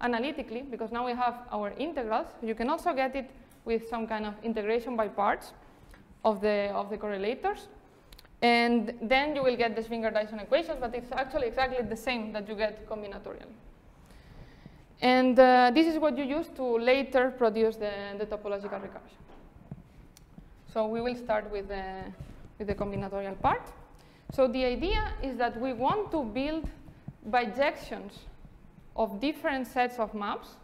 analytically, because now we have our integrals. You can also get it with some kind of integration by parts of the, of the correlators. And then you will get the Schwinger-Dyson equations, but it's actually exactly the same that you get combinatorially. And uh, this is what you use to later produce the, the topological recursion. So we will start with the, with the combinatorial part. So the idea is that we want to build bijections of different sets of maps.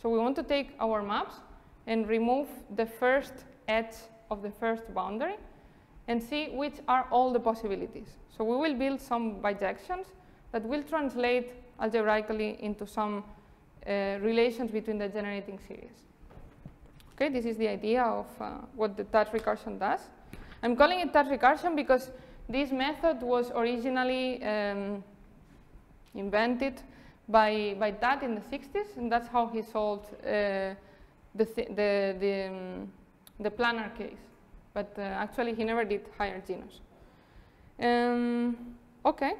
So we want to take our maps and remove the first edge of the first boundary and see which are all the possibilities. So we will build some bijections that will translate algebraically into some uh, relations between the generating series. Okay, this is the idea of uh, what the Tutte recursion does. I'm calling it Tutte recursion because this method was originally um, invented by, by Tutte in the 60s, and that's how he solved uh, the, th the, the, um, the planar case. But uh, actually, he never did higher genus. Um, okay.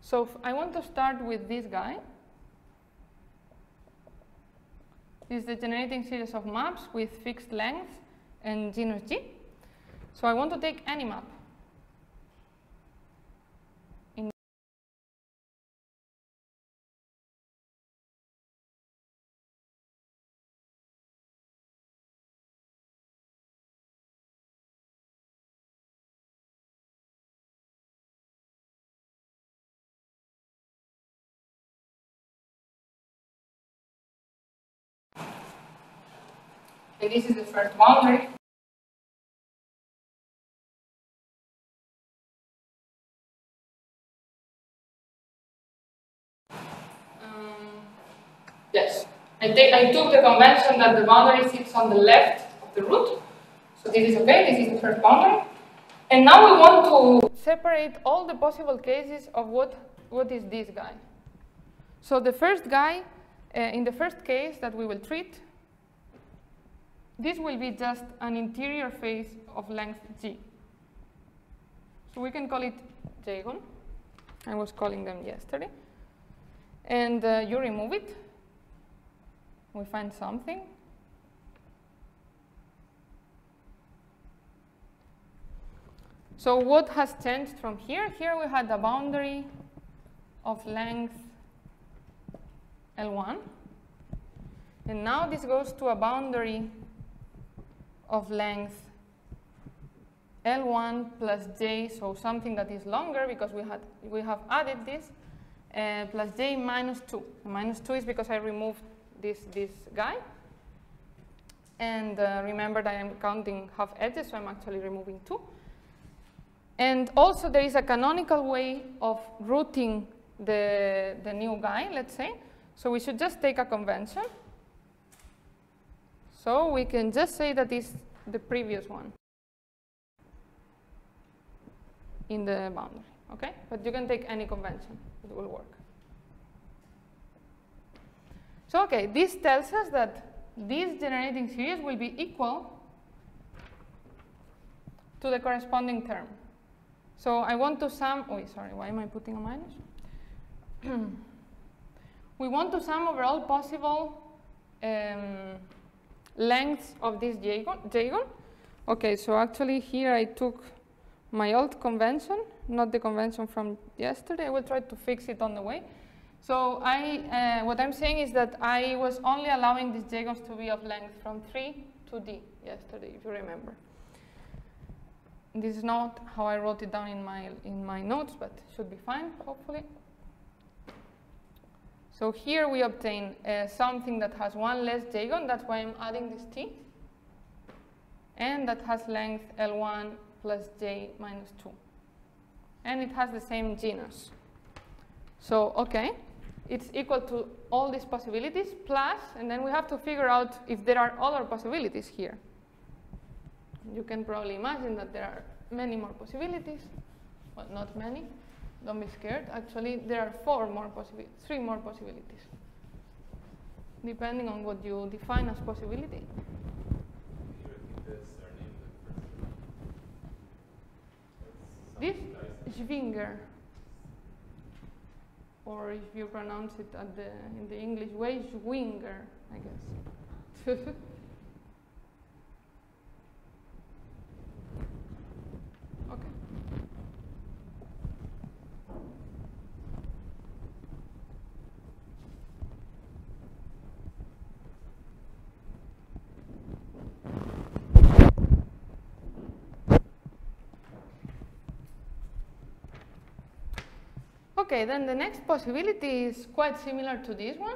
So I want to start with this guy. This is the generating series of maps with fixed length and genus G. So I want to take any map. This is the first boundary. Um, yes, I, I took the convention that the boundary sits on the left of the root. So this is okay, this is the first boundary. And now we want to separate all the possible cases of what, what is this guy. So the first guy, uh, in the first case that we will treat, this will be just an interior face of length g. So we can call it j-gon. I was calling them yesterday. And uh, you remove it. We find something. So what has changed from here? Here we had a boundary of length L1. And now this goes to a boundary of length L1 plus j, so something that is longer because we, had, we have added this, uh, plus j minus 2. Minus 2 is because I removed this, this guy. And uh, remember that I'm counting half edges, so I'm actually removing 2. And also there is a canonical way of rooting the, the new guy, let's say. So we should just take a convention. So we can just say that is the previous one in the boundary, okay? But you can take any convention, it will work. So, okay, this tells us that this generating series will be equal to the corresponding term. So I want to sum, oh, sorry, why am I putting a minus? we want to sum over all possible um, lengths of this j-gon. Okay, so actually here I took my old convention, not the convention from yesterday. I will try to fix it on the way. So I, uh, what I'm saying is that I was only allowing these j-gons to be of length from 3 to D yesterday, if you remember. This is not how I wrote it down in my, in my notes, but should be fine, hopefully. So here we obtain uh, something that has one less j-gon, that's why I'm adding this T, and that has length L1 plus J minus 2. And it has the same genus. So, okay, it's equal to all these possibilities plus, and then we have to figure out if there are other possibilities here. You can probably imagine that there are many more possibilities, well, not many, don't be scared. Actually, there are four more possibilities, three more possibilities, depending on what you define as possibility. This Schwinger. or if you pronounce it at the, in the English way, Schwinger, I guess. okay. Okay, then the next possibility is quite similar to this one.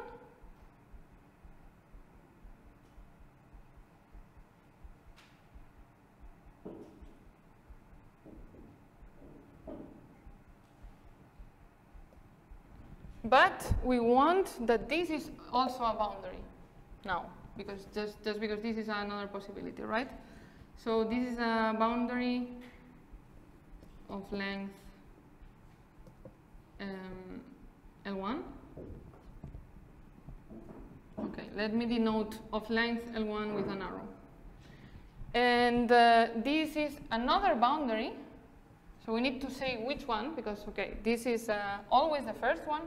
But we want that this is also a boundary now, because just, just because this is another possibility, right? So this is a boundary of length um, L1. Okay, let me denote of length L1 with an arrow. And uh, this is another boundary. So we need to say which one, because, okay, this is uh, always the first one,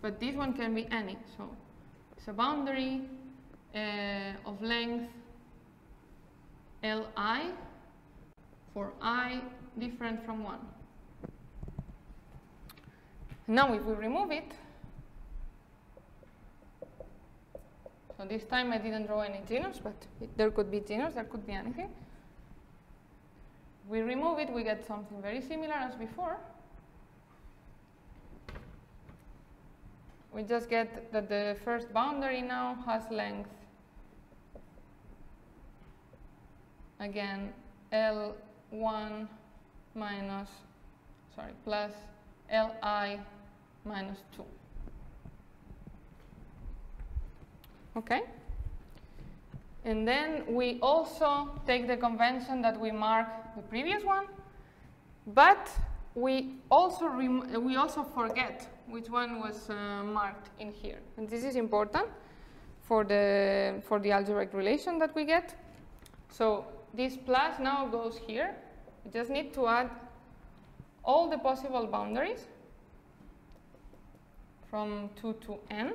but this one can be any. So it's a boundary uh, of length Li for i different from 1. Now if we remove it, so this time I didn't draw any genus, but it, there could be genus, there could be anything. We remove it, we get something very similar as before. We just get that the first boundary now has length, again, L1 minus, sorry, plus Li minus 2. Okay? And then we also take the convention that we mark the previous one, but we also, we also forget which one was uh, marked in here. And this is important for the, for the algebraic relation that we get. So this plus now goes here. We just need to add all the possible boundaries from 2 to n.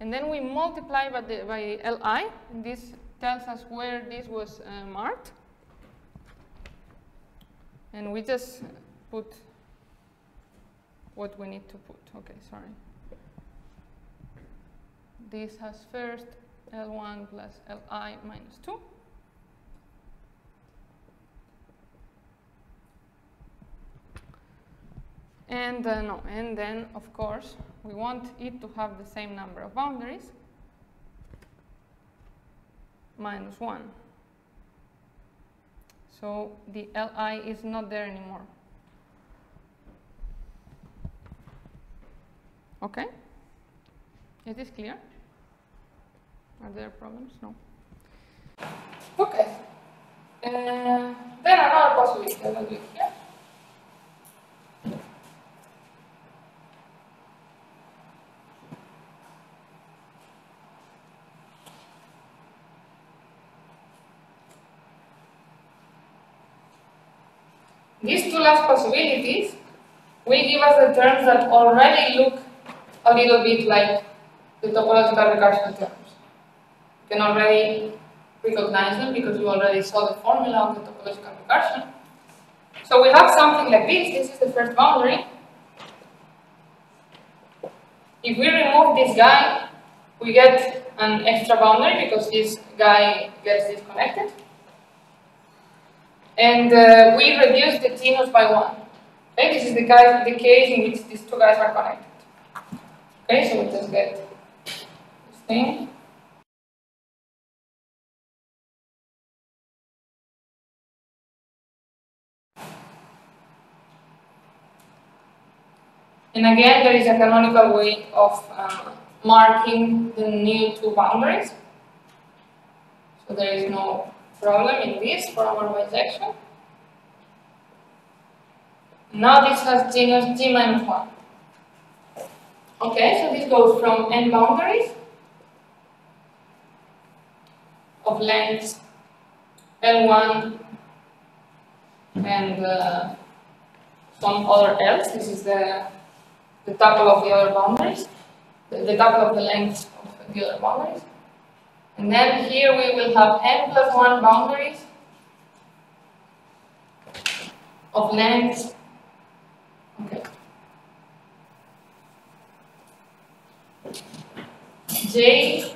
And then we multiply by, the, by Li, this tells us where this was uh, marked. And we just put what we need to put. Okay, sorry. This has first L1 plus Li minus 2. And uh, no, and then of course we want it to have the same number of boundaries minus 1. So the Li is not there anymore. Okay? Is this clear? Are there problems? No. Okay. Uh, then another possibility. I will do it here. These two last possibilities will give us the terms that already look a little bit like the topological recursion terms. You can already recognize them because you already saw the formula of the topological recursion. So we have something like this. This is the first boundary. If we remove this guy, we get an extra boundary because this guy gets disconnected and uh, we reduce the genus by one. Okay, this is the, guy, the case in which these two guys are connected. Okay, so we just get this thing. And again, there is a canonical way of uh, marking the new two boundaries. So there is no problem in this for our bijection. Now this has genus G minus 1. Okay, so this goes from n boundaries of lengths L1 and uh, some other else. This is the, the tuple of the other boundaries, the, the tuple of the length of the other boundaries. And then here we will have n plus 1 boundaries of length. Okay. J,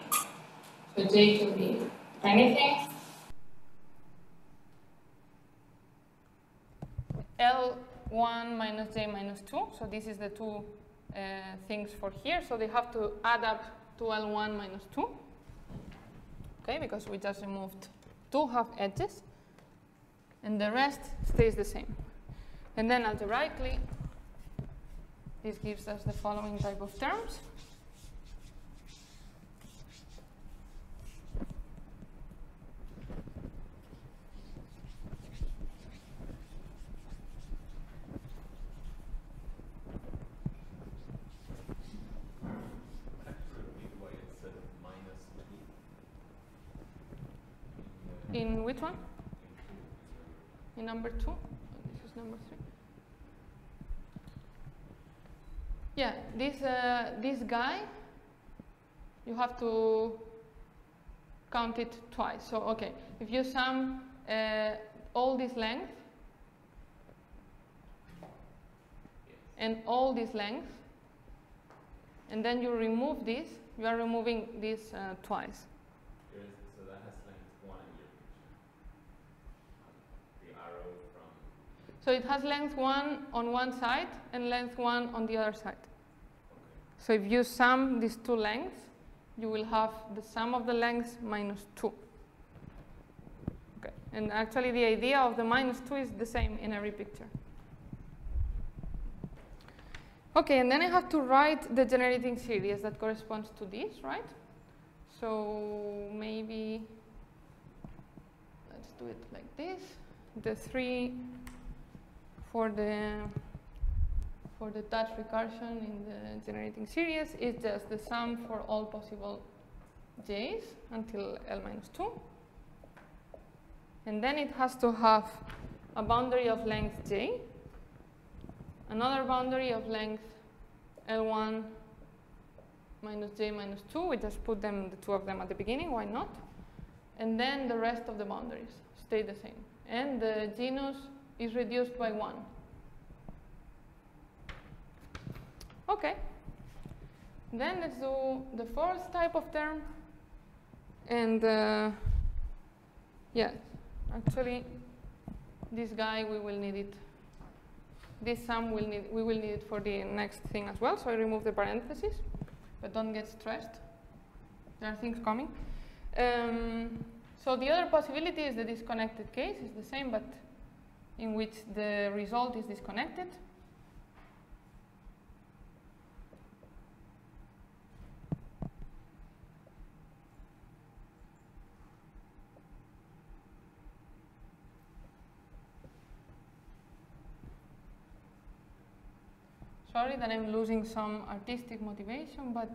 so J could be anything. L1 minus J minus 2, so this is the two uh, things for here, so they have to add up to L1 minus 2, okay, because we just removed two half edges, and the rest stays the same. And then algebraically, this gives us the following type of terms. In which one? In number two? This is number three. Yeah, this, uh, this guy, you have to count it twice. So, okay, if you sum uh, all this length and all this length, and then you remove this, you are removing this uh, twice. so that has length one in your picture. The arrow from. So it has length 1 on one side and length 1 on the other side. So if you sum these two lengths, you will have the sum of the lengths minus 2. Okay. And actually the idea of the minus 2 is the same in every picture. Okay, and then I have to write the generating series that corresponds to this, right? So maybe, let's do it like this. The 3 for the for the Tutte recursion in the generating series is just the sum for all possible j's until l minus 2. And then it has to have a boundary of length j, another boundary of length L1 minus j minus 2. We just put them, the two of them at the beginning, why not? And then the rest of the boundaries stay the same. And the genus is reduced by 1. Okay. Then let's do the fourth type of term. And uh, yeah, actually, this guy we will need it. This sum will need we will need it for the next thing as well. So I remove the parentheses, but don't get stressed. There are things coming. Um, so the other possibility is the disconnected case. It's the same, but in which the result is disconnected. Sorry that I'm losing some artistic motivation, but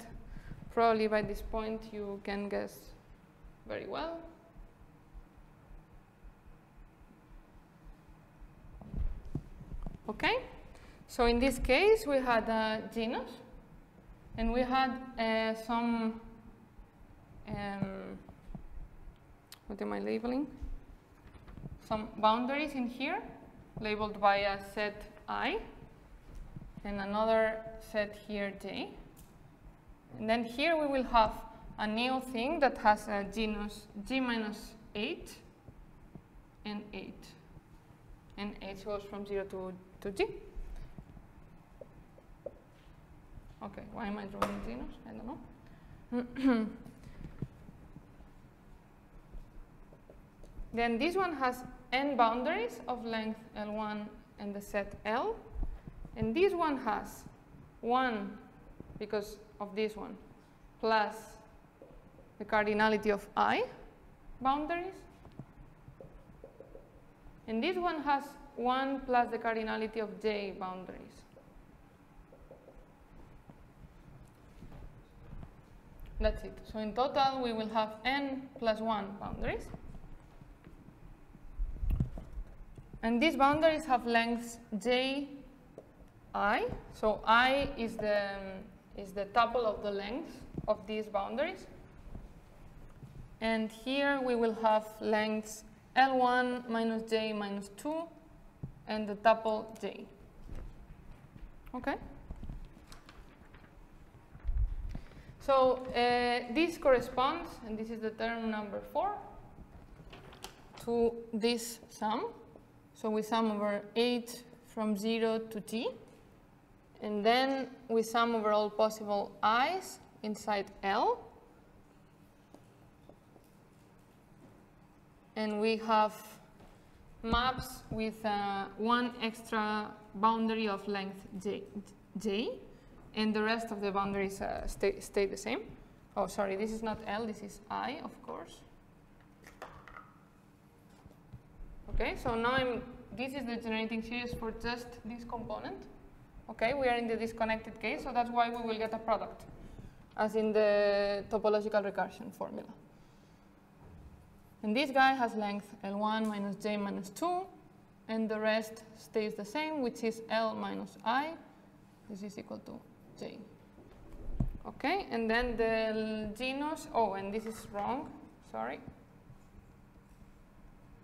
probably by this point you can guess very well. Okay, so in this case we had a genus and we had uh, some, um, what am I labeling? Some boundaries in here labeled by a set i and another set here j. And then here we will have a new thing that has a genus g minus 8 and 8. And h goes from 0 to, to g. Okay, why am I drawing genus? I don't know. then this one has n boundaries of length L1 and the set L. And this one has 1 because of this one plus the cardinality of i boundaries. And this one has 1 plus the cardinality of j boundaries. That's it. So in total, we will have n plus 1 boundaries. And these boundaries have lengths j i. So i is the um, is the tuple of the length of these boundaries. And here we will have lengths L1 minus j minus 2 and the tuple j. Okay? So uh, this corresponds, and this is the term number 4, to this sum. So we sum over 8 from 0 to t. And then we sum over all possible i's inside L. And we have maps with uh, one extra boundary of length j, j, and the rest of the boundaries uh, stay, stay the same. Oh, sorry, this is not L, this is I, of course. Okay, so now I'm, this is the generating series for just this component. Okay, we are in the disconnected case, so that's why we will get a product, as in the topological recursion formula. And this guy has length L1 minus J minus 2, and the rest stays the same, which is L minus I. This is equal to J. Okay, and then the genus, oh, and this is wrong, sorry.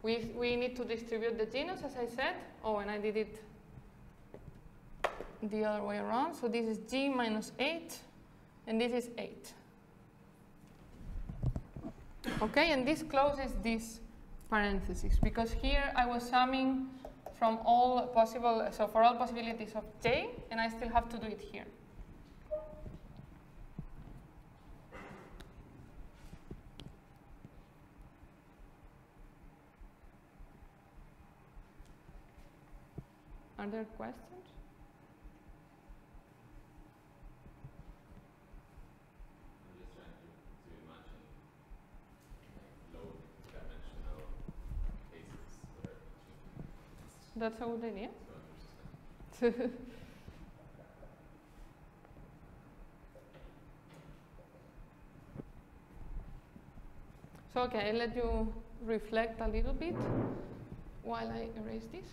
We, we need to distribute the genus, as I said. Oh, and I did it the other way around. So this is G minus 8, and this is 8. Okay, and this closes this parenthesis because here I was summing from all possible, so for all possibilities of j, and I still have to do it here. Are there questions? I'm just trying to, to imagine like low dimensional cases where it That's idea. to. So okay, I'll let you reflect a little bit while I erase this.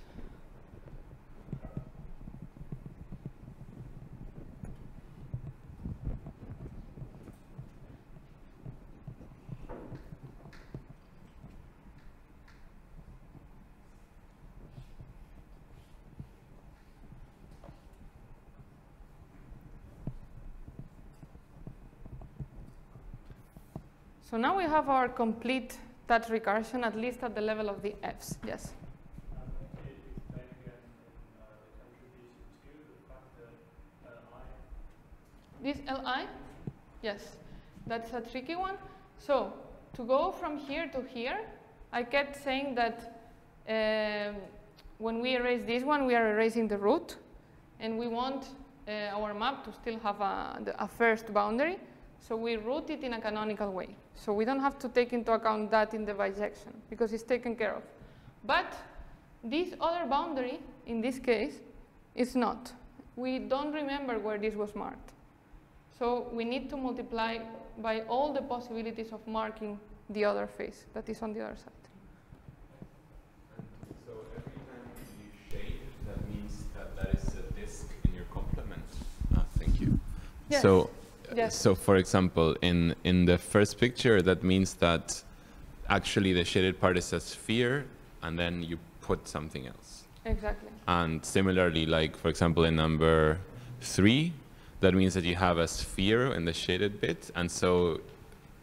So now we have our complete Tutte recursion, at least at the level of the f's. Yes. This li? Yes. That's a tricky one. So to go from here to here, I kept saying that um, when we erase this one, we are erasing the root, and we want uh, our map to still have a, a first boundary. So we root it in a canonical way. So we don't have to take into account that in the bijection because it's taken care of. But this other boundary, in this case, is not. We don't remember where this was marked. So we need to multiply by all the possibilities of marking the other face that is on the other side. So every time you shade, that means that that is a disk in your complement. Ah, thank you. Yes. So, Yes. so for example, in in the first picture, that means that actually the shaded part is a sphere, and then you put something else. Exactly. And similarly, like for example, in number three, that means that you have a sphere in the shaded bit, and so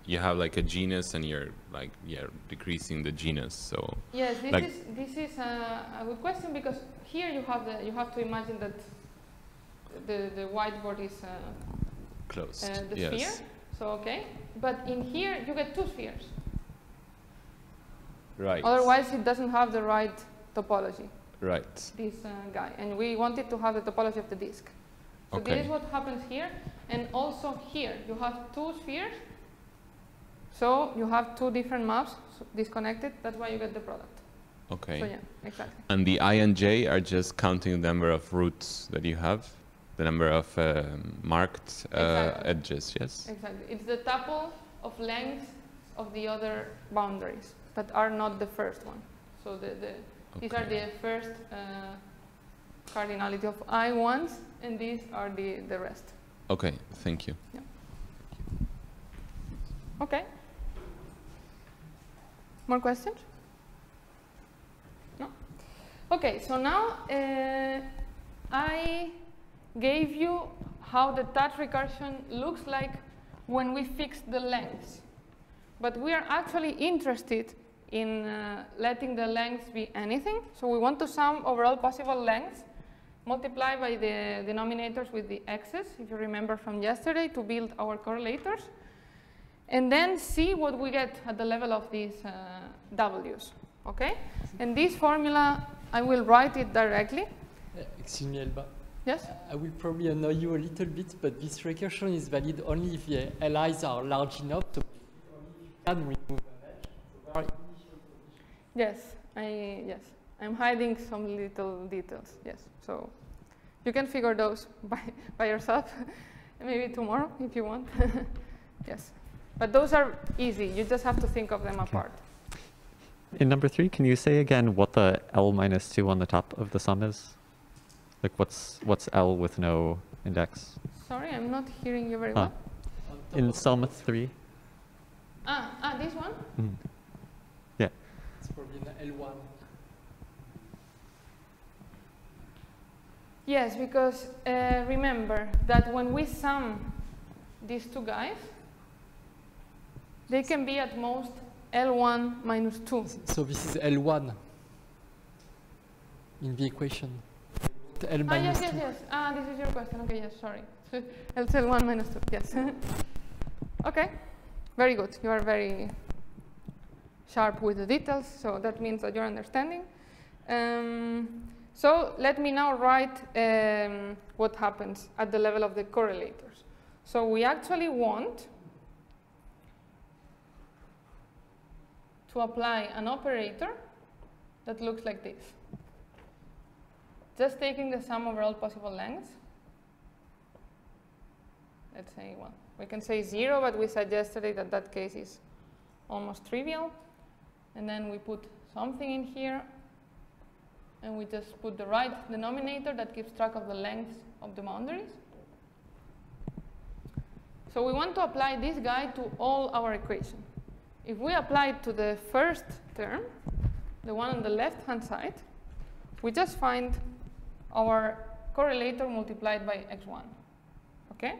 you have like a genus, and you're like yeah decreasing the genus. So Yes, this Like- is this is a, a good question because here you have the you have to imagine that the the whiteboard is uh, closed. uh, the yes. sphere. So okay, but in here you get two spheres. Right. Otherwise, it doesn't have the right topology. Right. This uh, guy, and we wanted to have the topology of the disk. So Okay. this is what happens here, and also here you have two spheres. So you have two different maps disconnected. That's why you get the product. Okay. So yeah, exactly. And the i and j are just counting the number of roots that you have, the number of um, marked uh, Exactly. edges. Yes. Exactly. It's the tuple of lengths of the other boundaries that are not the first one. So the, the these are the first uh, cardinality of i ones, and these are the, the rest. Okay, thank you. Okay. More questions? No? Okay, so now uh, I gave you how the Tutte recursion looks like when we fix the lengths. But we are actually interested in uh, letting the lengths be anything. So we want to sum overall possible lengths, multiply by the denominators with the x's, if you remember from yesterday, to build our correlators and then see what we get at the level of these uh, W's, okay? And this formula, I will write it directly. Excuse me, Elba. Yes? I will probably annoy you a little bit, but this recursion is valid only if the LIs are large enough to you can remove an edge. So there are Yes, I, yes. I'm hiding some little details, yes. So you can figure those by, by yourself, maybe tomorrow if you want. yes. But those are easy, you just have to think of them apart. In number three, can you say again what the L minus two on the top of the sum is? Like what's what's L with no index? Sorry, I'm not hearing you very Huh. well. In of sum three? Ah, ah, this one? Mm. It's probably an L1. Yes, because uh, remember that when we sum these two guys, they can be at most L1 minus 2. So this is L1 in the equation. Ah, yes, yes, 2. yes. Ah, this is your question. Okay, yes, sorry. L1 minus 2, yes. okay, very good. You are very sharp with the details, so that means that you're understanding. Um, so let me now write um, what happens at the level of the correlators. So we actually want to apply an operator that looks like this. Just taking the sum over all possible lengths. Let's say, well, we can say zero, but we said yesterday that that case is almost trivial. And then we put something in here, and we just put the right denominator that keeps track of the lengths of the boundaries. So we want to apply this guy to all our equation. If we apply it to the first term, the one on the left-hand side, we just find our correlator multiplied by x1. Okay?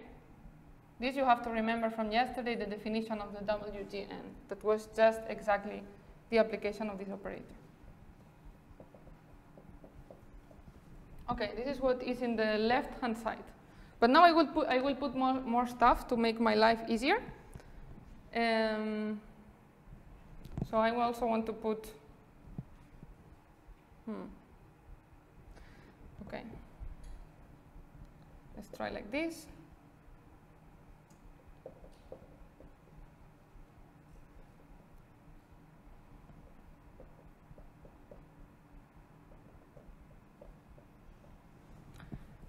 This you have to remember from yesterday, the definition of the WGN. That was just exactly the application of this operator. Okay, this is what is in the left-hand side. But now I will put, I will put more, more stuff to make my life easier. Um, so I also want to put, hmm, okay. Let's try like this.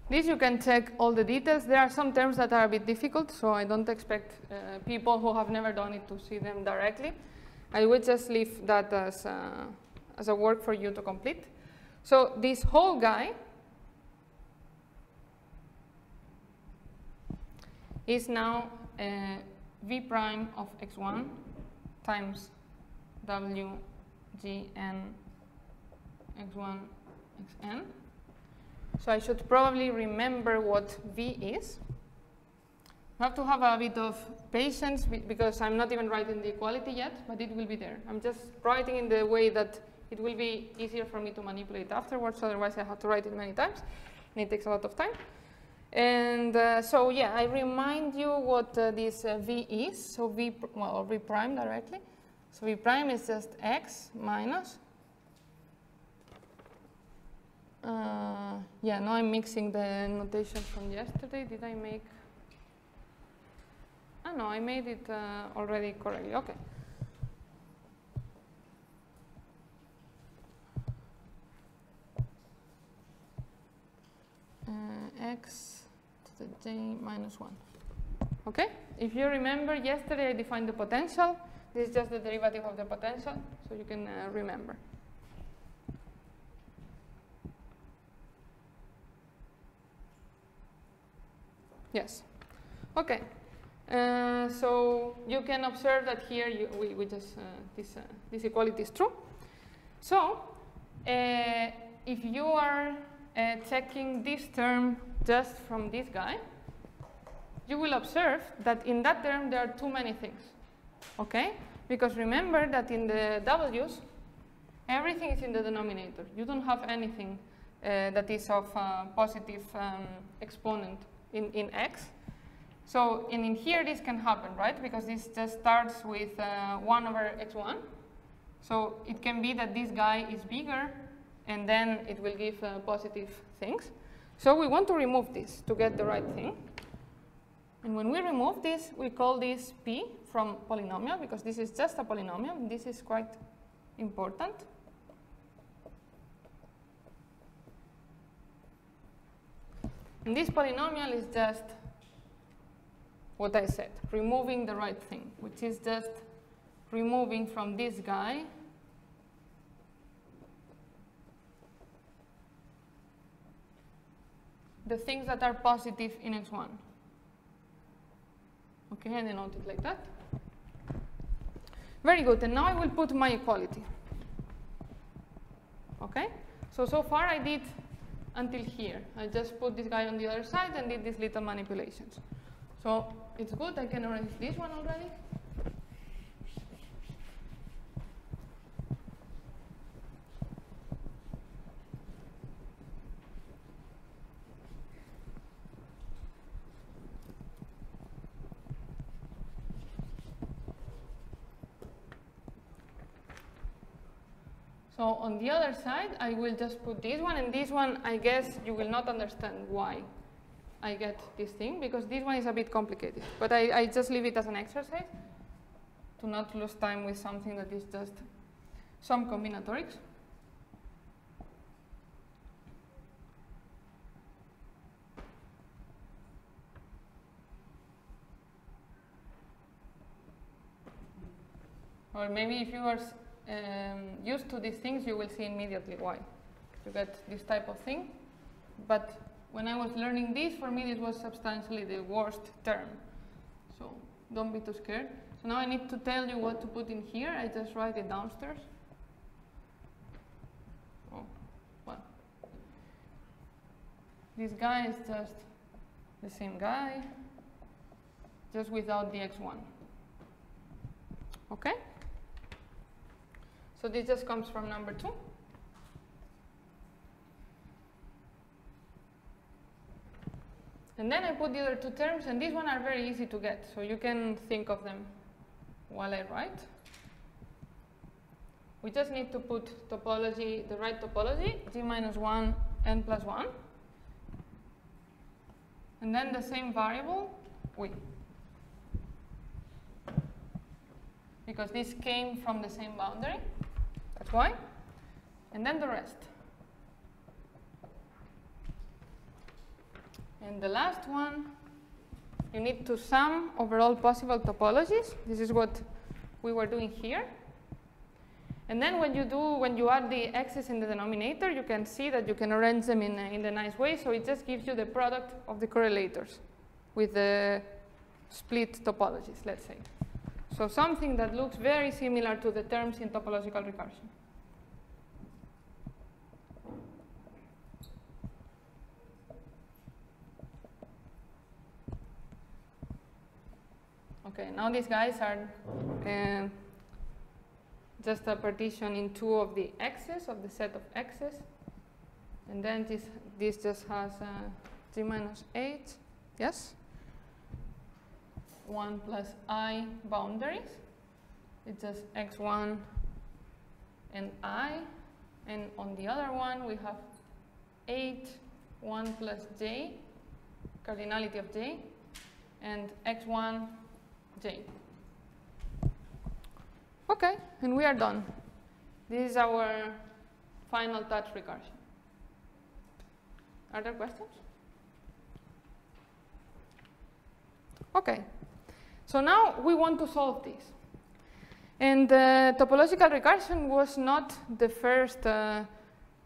This you can check all the details. There are some terms that are a bit difficult, so I don't expect uh, people who have never done it to see them directly. I will just leave that as as a work for you to complete. So this whole guy is now uh, v prime of x1 times w g n x1 xn. So I should probably remember what V is. I have to have a bit of patience because I'm not even writing the equality yet, but it will be there. I'm just writing in the way that it will be easier for me to manipulate afterwards, otherwise I have to write it many times, and it takes a lot of time. And uh, so, yeah, I remind you what uh, this uh, V is. So V, well, V prime directly. So V prime is just X minus uh, yeah, now I'm mixing the notation from yesterday. Did I make? Ah, no, I made it uh, already correctly. Okay. Uh, x the j minus 1. Okay? If you remember, yesterday I defined the potential. This is just the derivative of the potential, so you can uh, remember. Yes. Okay. Uh, so you can observe that here you, we, we, just uh, this, uh, this equality is true. So uh, if you are uh, checking this term just from this guy, you will observe that in that term there are too many things. Okay? Because remember that in the W's, everything is in the denominator. You don't have anything uh, that is of uh, positive um, exponent in, in x. So and in here this can happen, right? Because this just starts with uh, 1 over x1. So it can be that this guy is bigger and then it will give uh, positive things. So we want to remove this to get the right thing. And when we remove this, we call this p from polynomial because this is just a polynomial. This is quite important. And this polynomial is just what I said, removing the right thing, which is just removing from this guy the things that are positive in x1. Okay, and denote it like that. Very good, and now I will put my equality. Okay, so so far I did until here. I just put this guy on the other side and did these little manipulations. So it's good, I can arrange this one already. So on the other side, I will just put this one, and this one, I guess you will not understand why I get this thing, because this one is a bit complicated. But I, I just leave it as an exercise to not lose time with something that is just some combinatorics. Or maybe if you are um, used to these things, you will see immediately why. You get this type of thing. But when I was learning this, for me, this was substantially the worst term. So don't be too scared. So now I need to tell you what to put in here. I just write it downstairs. Oh, well. This guy is just the same guy, just without the x1. Okay? So this just comes from number two. And then I put the other two terms, and these one are very easy to get, so you can think of them while I write. We just need to put topology, the right topology, g minus 1, n plus 1. And then the same variable, we. Because this came from the same boundary, that's why. And then the rest. And the last one, you need to sum over all possible topologies. This is what we were doing here. And then when you do, when you add the x's in the denominator, you can see that you can arrange them in, a- in the nice way. So it just gives you the product of the correlators with the split topologies, let's say. So something that looks very similar to the terms in topological recursion. Okay, now these guys are uh, just a partition in two of the x's of the set of x's. And then this, this just has uh, g minus 8, yes? 1 plus i boundaries. It's just x1 and i. And on the other one, we have 8, 1 plus j, cardinality of j, and x1, j. Okay, and we are done. This is our final Tutte recursion. Are there questions? Okay, so now we want to solve this. And uh, topological recursion was not the first, uh,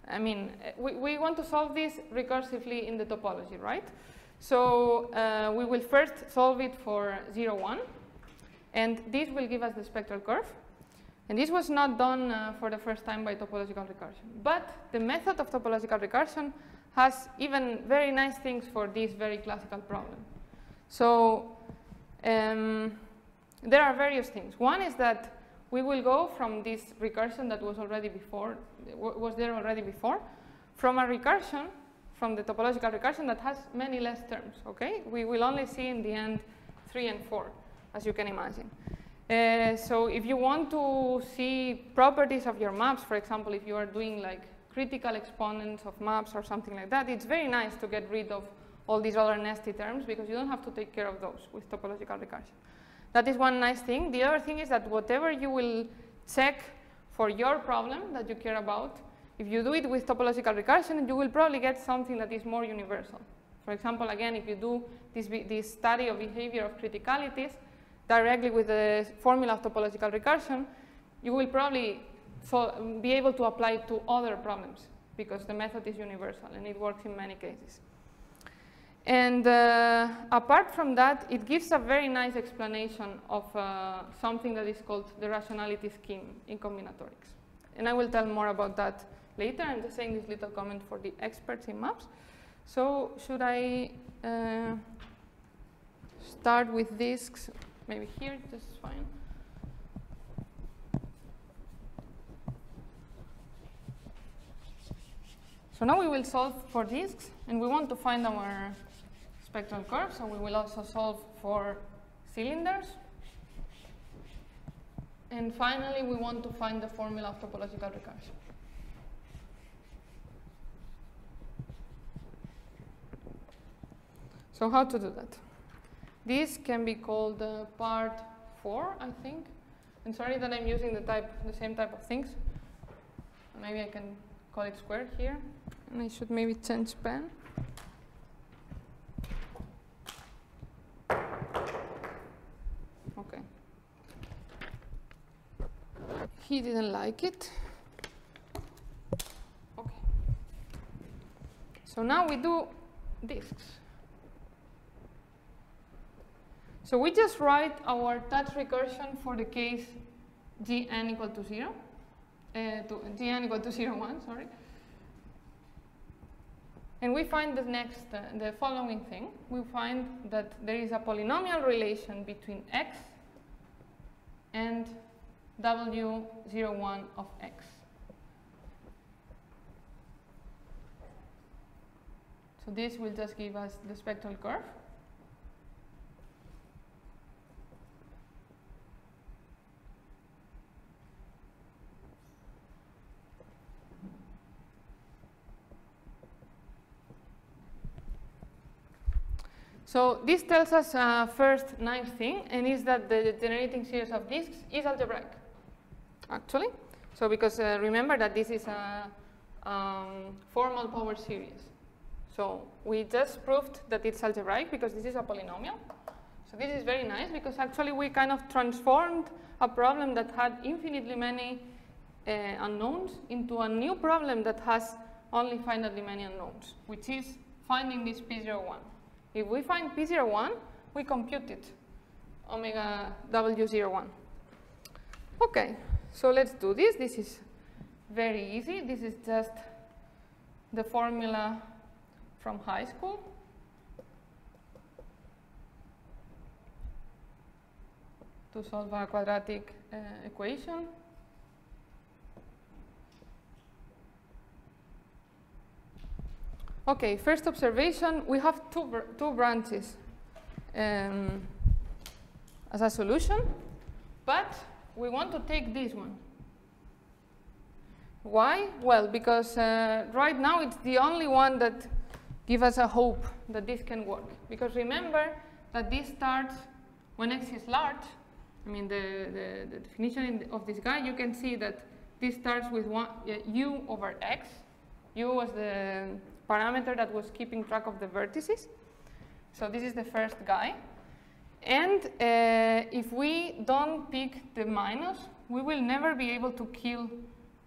I mean, we, we want to solve this recursively in the topology, right? So uh, we will first solve it for 0, 1. And this will give us the spectral curve. And this was not done uh, for the first time by topological recursion. But the method of topological recursion has even very nice things for this very classical problem. So um, there are various things. One is that we will go from this recursion that was already before, was there already before, from a recursion, from the topological recursion that has many less terms, okay? We will only see in the end three and four, as you can imagine. Uh, so if you want to see properties of your maps, for example, if you are doing like critical exponents of maps or something like that, it's very nice to get rid of all these other nasty terms because you don't have to take care of those with topological recursion. That is one nice thing. The other thing is that whatever you will check for your problem that you care about, if you do it with topological recursion, you will probably get something that is more universal. For example, again, if you do this, this study of behavior of criticalities directly with the formula of topological recursion, you will probably so be able to apply it to other problems because the method is universal and it works in many cases. And uh, apart from that, it gives a very nice explanation of uh, something that is called the rationality scheme in combinatorics. And I will tell more about that later. I'm just saying this little comment for the experts in maps. So should I uh, start with disks? Maybe here, is fine. So now we will solve for disks, and we want to find our spectral curve, so we will also solve for cylinders. And finally, we want to find the formula of topological recursion. So how to do that? This can be called uh, part 4, I think. And sorry that I'm using the type, the same type of things. Maybe I can call it square here. And I should maybe change pen. Okay. He didn't like it. Okay. So now we do disks. So we just write our Tutte recursion for the case gn equal to 0, uh, to gn equal to 0, 1, sorry. And we find the next, uh, the following thing. We find that there is a polynomial relation between x and w01 of x. So this will just give us the spectral curve. So this tells us a first nice thing, and is that the generating series of disks is algebraic, actually. So because uh, remember that this is a um, formal power series. So we just proved that it's algebraic because this is a polynomial. So this is very nice because actually we kind of transformed a problem that had infinitely many uh, unknowns into a new problem that has only finitely many unknowns, which is finding this P01. If we find P01, we compute it, omega W01. Okay, so let's do this. This is very easy. This is just the formula from high school. to solve a quadratic uh, equation. Okay, first observation, we have two, br two branches um, as a solution, but we want to take this one. Why? Well, because uh, right now it's the only one that gives us a hope that this can work. Because remember that this starts when x is large. I mean, the, the, the definition of this guy, you can see that this starts with one, uh, u over x. u was the parameter that was keeping track of the vertices. So this is the first guy. And uh, if we don't pick the minus, we will never be able to kill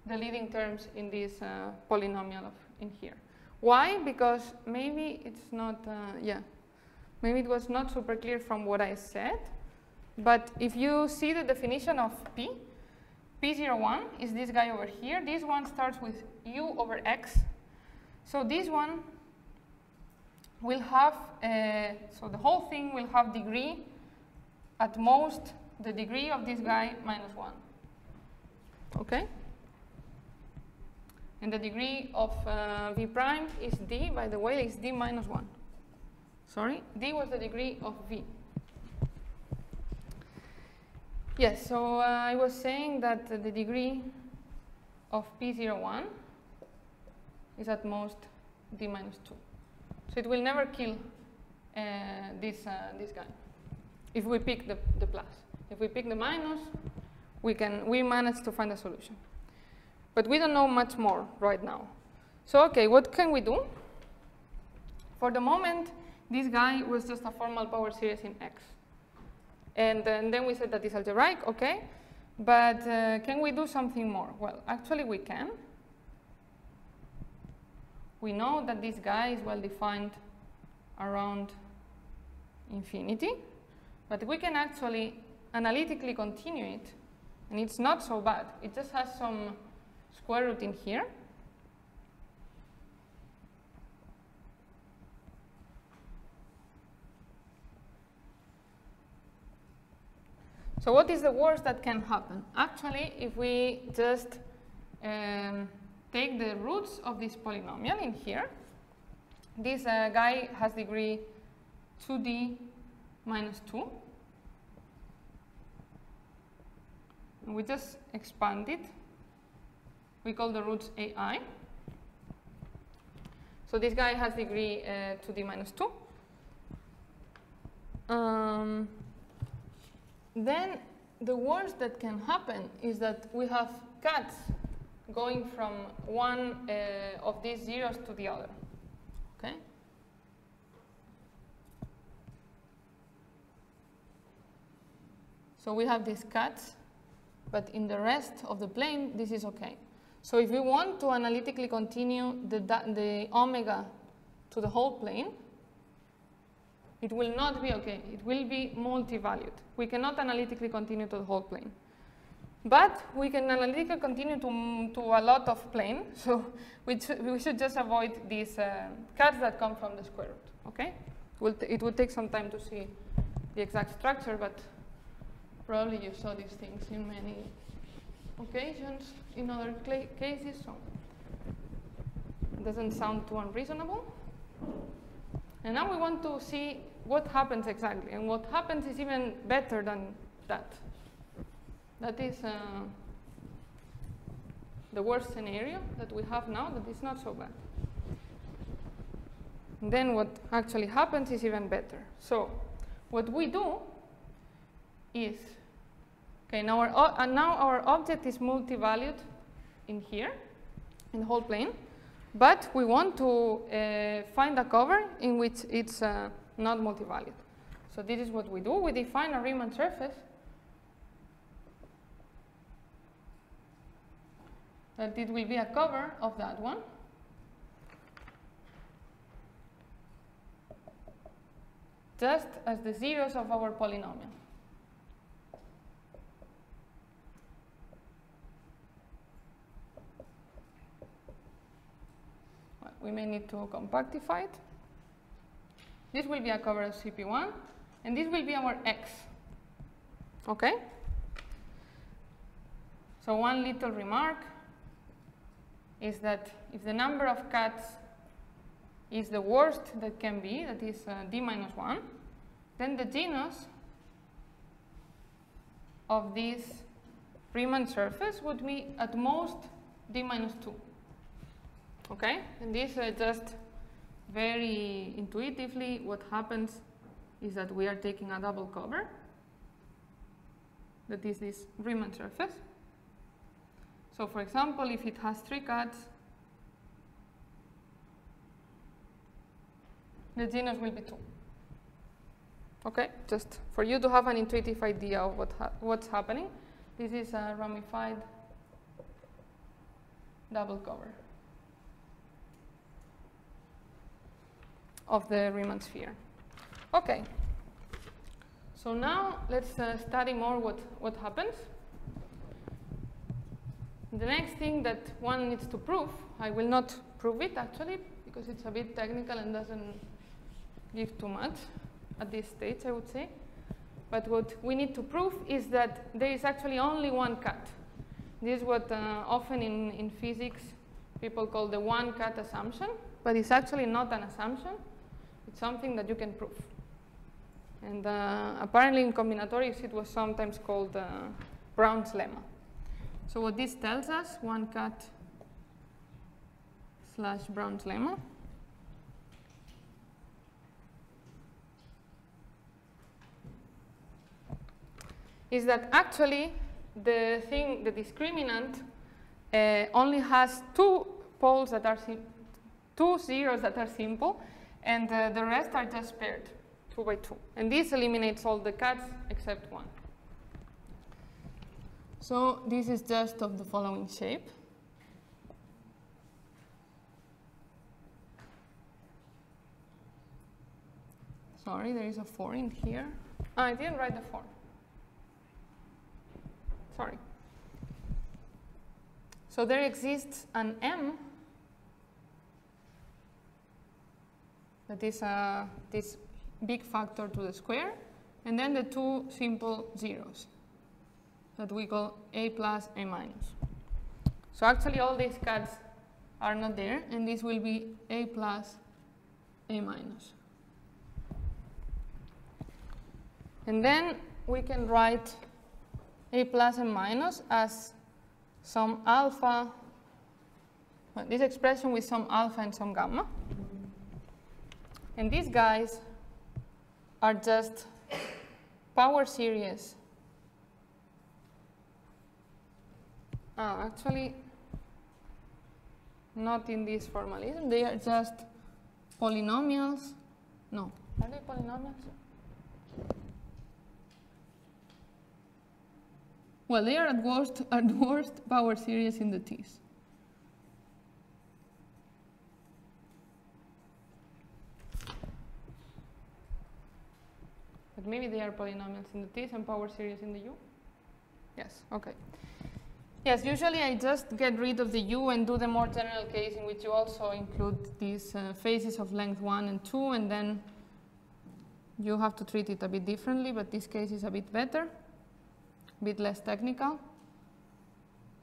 the leading terms in this uh, polynomial in here. Why? Because maybe it's not, uh, yeah, maybe it was not super clear from what I said, but if you see the definition of P, P01 is this guy over here. This one starts with U over X. So this one will have, uh, so the whole thing will have degree at most the degree of this guy minus 1. Okay? And the degree of uh, V prime is D, by the way, is D minus 1. Sorry, D was the degree of V. Yes, so uh, I was saying that the degree of P01 is at most D minus 2. So it will never kill uh, this, uh, this guy if we pick the, the plus. If we pick the minus, we, can, we manage to find a solution. But we don't know much more right now. So okay, what can we do? For the moment, this guy was just a formal power series in X. And, and then we said that it's algebraic, okay. But uh, can we do something more? Well, actually we can. We know that this guy is well defined around infinity, but we can actually analytically continue it, and it's not so bad. It just has some square root in here. So what is the worst that can happen? Actually, if we just um, take the roots of this polynomial in here, this uh, guy has degree 2d minus 2. And we just expand it. We call the roots ai. So this guy has degree uh, 2d minus 2. Um, then the worst that can happen is that we have cuts going from one uh, of these zeros to the other. Okay? So we have these cuts, but in the rest of the plane, this is okay. So if we want to analytically continue the, the omega to the whole plane, it will not be okay. It will be multi-valued. We cannot analytically continue to the whole plane. But we can analytically continue to, to a lot of plane, so we, we should just avoid these uh, cuts that come from the square root, okay? it will take some time to see the exact structure, but probably you saw these things in many occasions in other cases, so it doesn't sound too unreasonable. And now we want to see what happens exactly. And what happens is even better than that. That is uh, the worst scenario that we have now that is not so bad. And then what actually happens is even better. So what we do is, okay, now our, uh, now our object is multi-valued in here, in the whole plane. But we want to uh, find a cover in which it's uh, not multi-valued. So this is what we do. We define a Riemann surface that it will be a cover of that one. just as the zeros of our polynomial. we may need to compactify it. This will be a cover of CP1, and this will be our X. Okay? So one little remark is that if the number of cuts is the worst that can be, that is uh, d minus 1, then the genus of this Riemann surface would be at most d minus 2. Okay, and this uh, just very intuitively what happens is that we are taking a double cover that is this Riemann surface. So for example, if it has three cuts, the genus will be 2. Okay, just for you to have an intuitive idea of what ha what's happening, this is a ramified double cover. of the Riemann sphere. Okay. So now let's uh, study more what, what happens. The next thing that one needs to prove, I will not prove it actually, because it's a bit technical and doesn't give too much at this stage, I would say. But what we need to prove is that there is actually only one cut. This is what uh, often in, in physics people call the one cut assumption, but it's actually not an assumption. It's something that you can prove. And uh, apparently in combinatorics it was sometimes called uh, Brown's lemma. So what this tells us, one cut slash Brown's lemma, is that actually the thing, the discriminant, uh, only has two poles that are two zeros that are simple, and uh, the rest are just paired, two by two. And this eliminates all the cuts except one. So this is just of the following shape. Sorry, there is a 4 in here. Ah, I didn't write the 4. Sorry. So there exists an m that is uh, this big factor to the square, and then the two simple zeros that we call a plus, a minus. So actually all these cuts are not there, and this will be a plus, a minus. And then we can write a plus and minus as some alpha, well, this expression with some alpha and some gamma. And these guys are just power series. Ah, actually, not in this formalism. They are just polynomials. No, are they polynomials? Well, they are at worst, at worst power series in the T's. But maybe they are polynomials in the T's and power series in the U? Yes, okay. Yes, usually I just get rid of the U and do the more general case in which you also include these uh, phases of length 1 and 2 and then you have to treat it a bit differently, but this case is a bit better, a bit less technical.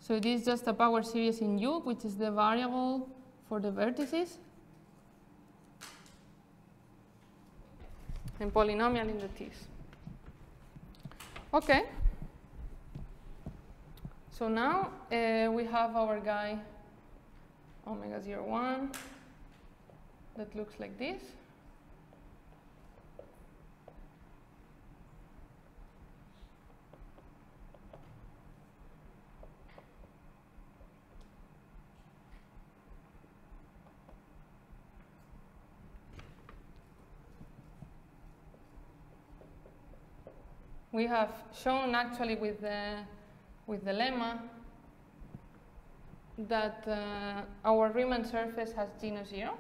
So it is just a power series in U, which is the variable for the vertices. And polynomial in the T's. Okay. So now uh, we have our guy omega 0, 1 that looks like this. We have shown actually with the with the lemma that uh, our Riemann surface has genus 0.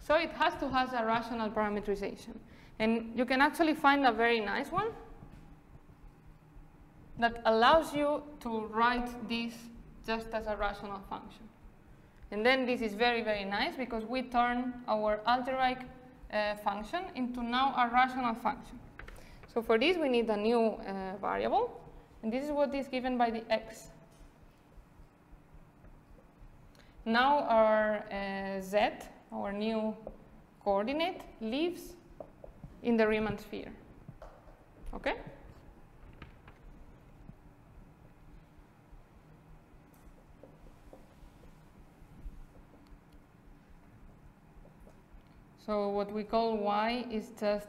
So it has to have a rational parametrization. And you can actually find a very nice one that allows you to write this just as a rational function. And then this is very, very nice because we turn our algebraic uh, function into now a rational function. So for this, we need a new uh, variable, and this is what is given by the x. Now our uh, z, our new coordinate, lives in the Riemann sphere. Okay? So what we call y is just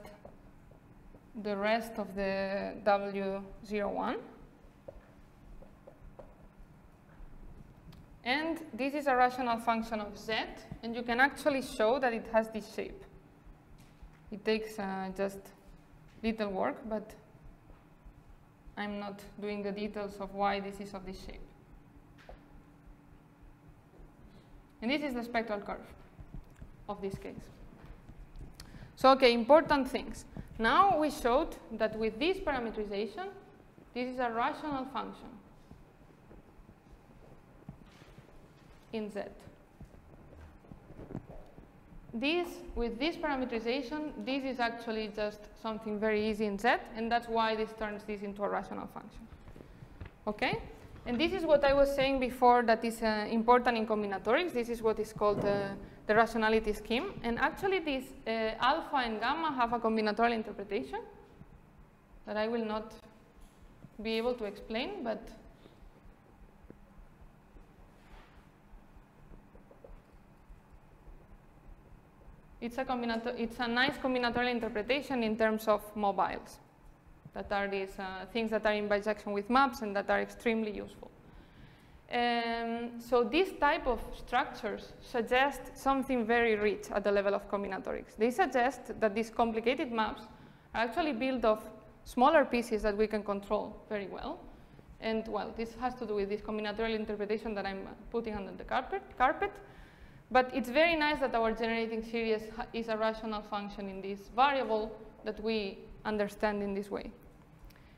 the rest of the W01. And this is a rational function of z, and you can actually show that it has this shape. It takes uh, just little work, but I'm not doing the details of why this is of this shape. And this is the spectral curve of this case. So, okay, important things. Now we showed that with this parameterization, this is a rational function in Z. This, with this parameterization, this is actually just something very easy in Z, and that's why this turns this into a rational function. Okay? And this is what I was saying before that is uh, important in combinatorics. This is what is called uh, the rationality scheme. And actually, this uh, alpha and gamma have a combinatorial interpretation that I will not be able to explain, but it's a, it's a nice combinatorial interpretation in terms of mobiles that are these uh, things that are in bijection with maps and that are extremely useful. Um, so this type of structures suggest something very rich at the level of combinatorics. They suggest that these complicated maps are actually built of smaller pieces that we can control very well. And well, this has to do with this combinatorial interpretation that I'm putting under the carpet. carpet. But it's very nice that our generating series is a rational function in this variable that we understand in this way.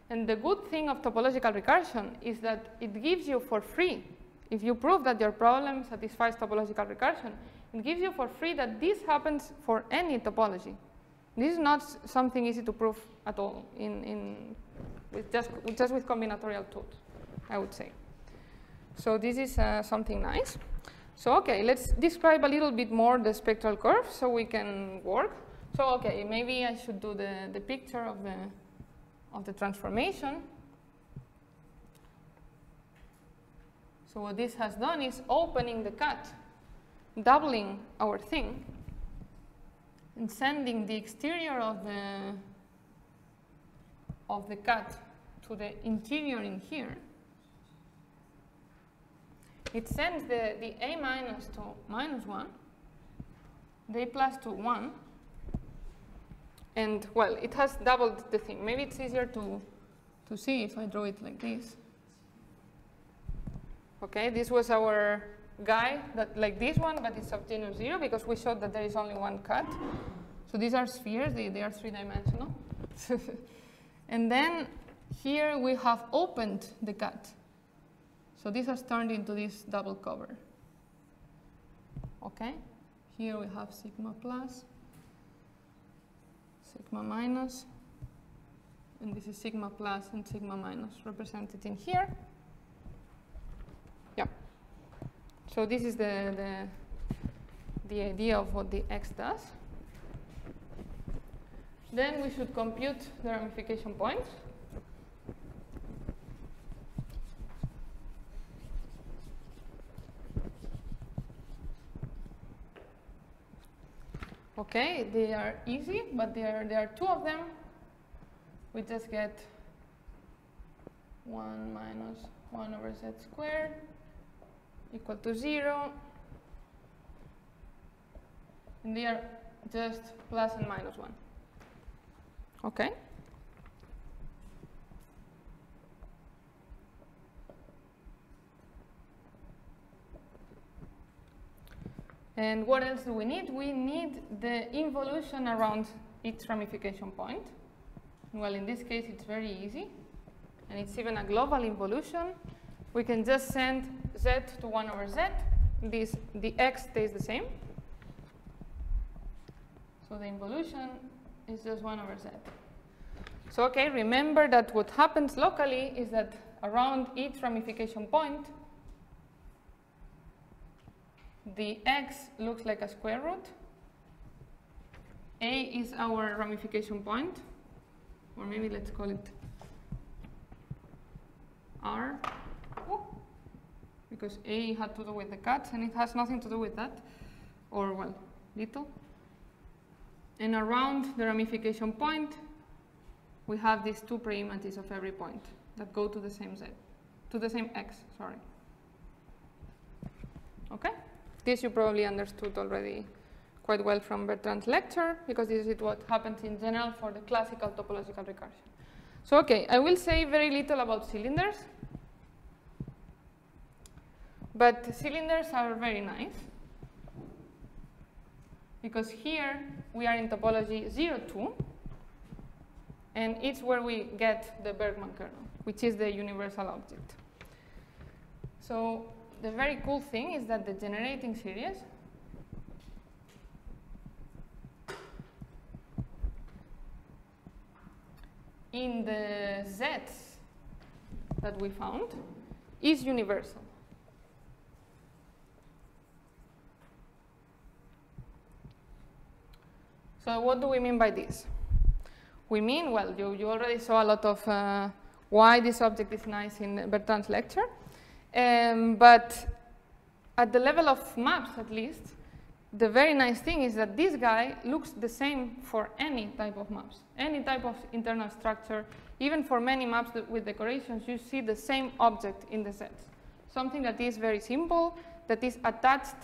And the good thing of topological recursion is that it gives you for free, if you prove that your problem satisfies topological recursion, it gives you for free that this happens for any topology. This is not something easy to prove at all in, in with just, just with combinatorial tools, I would say. So this is uh, something nice. So okay, let's describe a little bit more the spectral curve so we can work. So okay, maybe I should do the, the picture of the, of the transformation. So what this has done is opening the cut, doubling our thing, and sending the exterior of the, of the cut to the interior in here. It sends the, the a minus to minus 1, the a plus to 1, and well, it has doubled the thing. Maybe it's easier to, to see if I draw it like this. Okay, this was our guy that like this one, but it's of genus 0 because we showed that there is only one cut. So these are spheres, they, they are three-dimensional. and then here we have opened the cut. So this has turned into this double cover. Okay, here we have sigma plus, sigma minus, and this is sigma plus and sigma minus represented in here. Yeah. So this is the, the, the idea of what the x does. Then we should compute the ramification points. Okay, they are easy, but there, there are two of them. We just get 1 minus 1 over z squared equal to 0. And they are just plus and minus 1. Okay? And what else do we need? We need the involution around each ramification point. Well, in this case, it's very easy. And it's even a global involution. We can just send z to 1 over z. This, the x stays the same. So the involution is just 1 over z. So, okay, remember that what happens locally is that around each ramification point, the x looks like a square root. A is our ramification point, or maybe let's call it R, because A had to do with the cuts and it has nothing to do with that, or well, little. And around the ramification point, we have these two preimages of every point that go to the same z, to the same x, sorry. Okay? This you probably understood already quite well from Bertrand's lecture, because this is what happens in general for the classical topological recursion. So, okay, I will say very little about cylinders, but cylinders are very nice. because here we are in topology 0, 2, and it's where we get the Bergman kernel, which is the universal object. So the very cool thing is that the generating series in the z's that we found is universal. So what do we mean by this? We mean, well, you, you already saw a lot of uh, why this object is nice in Bertrand's lecture. Um, but at the level of maps, at least, the very nice thing is that this guy looks the same for any type of maps, any type of internal structure, even for many maps with decorations, you see the same object in the sets. Something that is very simple, that is attached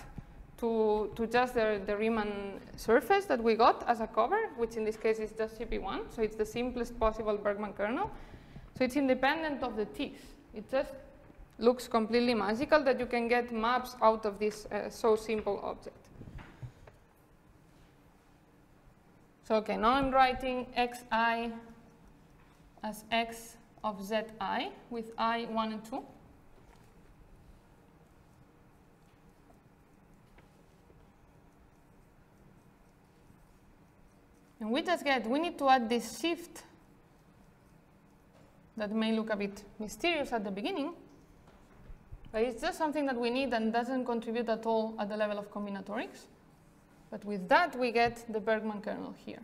to, to just the, the Riemann surface that we got as a cover, which in this case is just CP1, so it's the simplest possible Bergman kernel. So it's independent of the T's. It just looks completely magical that you can get maps out of this uh, so simple object. So okay, now I'm writing xi as x of zi with i 1 and 2. And we just get, we need to add this shift that may look a bit mysterious at the beginning, but it's just something that we need and doesn't contribute at all at the level of combinatorics. But with that, we get the Bergman kernel here.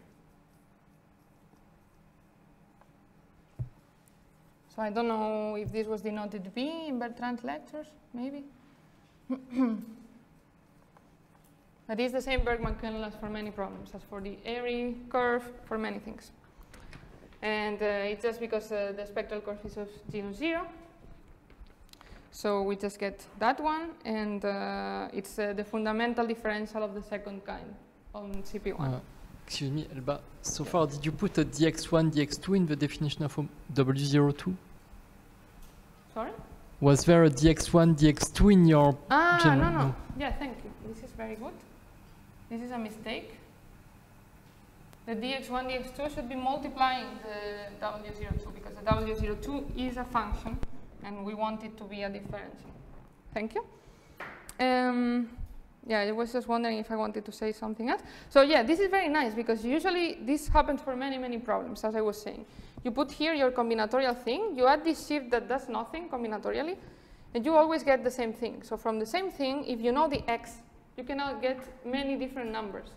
So I don't know if this was denoted B in Bertrand's lectures, maybe. but it's the same Bergman kernel as for many problems, as for the Airy curve, for many things. And uh, it's just because uh, the spectral curve is of genus 0. So we just get that one, and uh, it's uh, the fundamental differential of the second kind on CP1. Uh, excuse me, Elba. So far, did you put a dx1, dx2 in the definition of W02? Sorry? Was there a dx1, dx2 in your Ah, no, general- no. no. Yeah, thank you. This is very good. This is a mistake. The dx1, dx2 should be multiplying the w02 because the w02 is a function and we want it to be a differential. Thank you. Um, yeah, I was just wondering if I wanted to say something else. So yeah, this is very nice because usually this happens for many, many problems, as I was saying. You put here your combinatorial thing, you add this shift that does nothing combinatorially, and you always get the same thing. So from the same thing, if you know the x, you cannot get many different numbers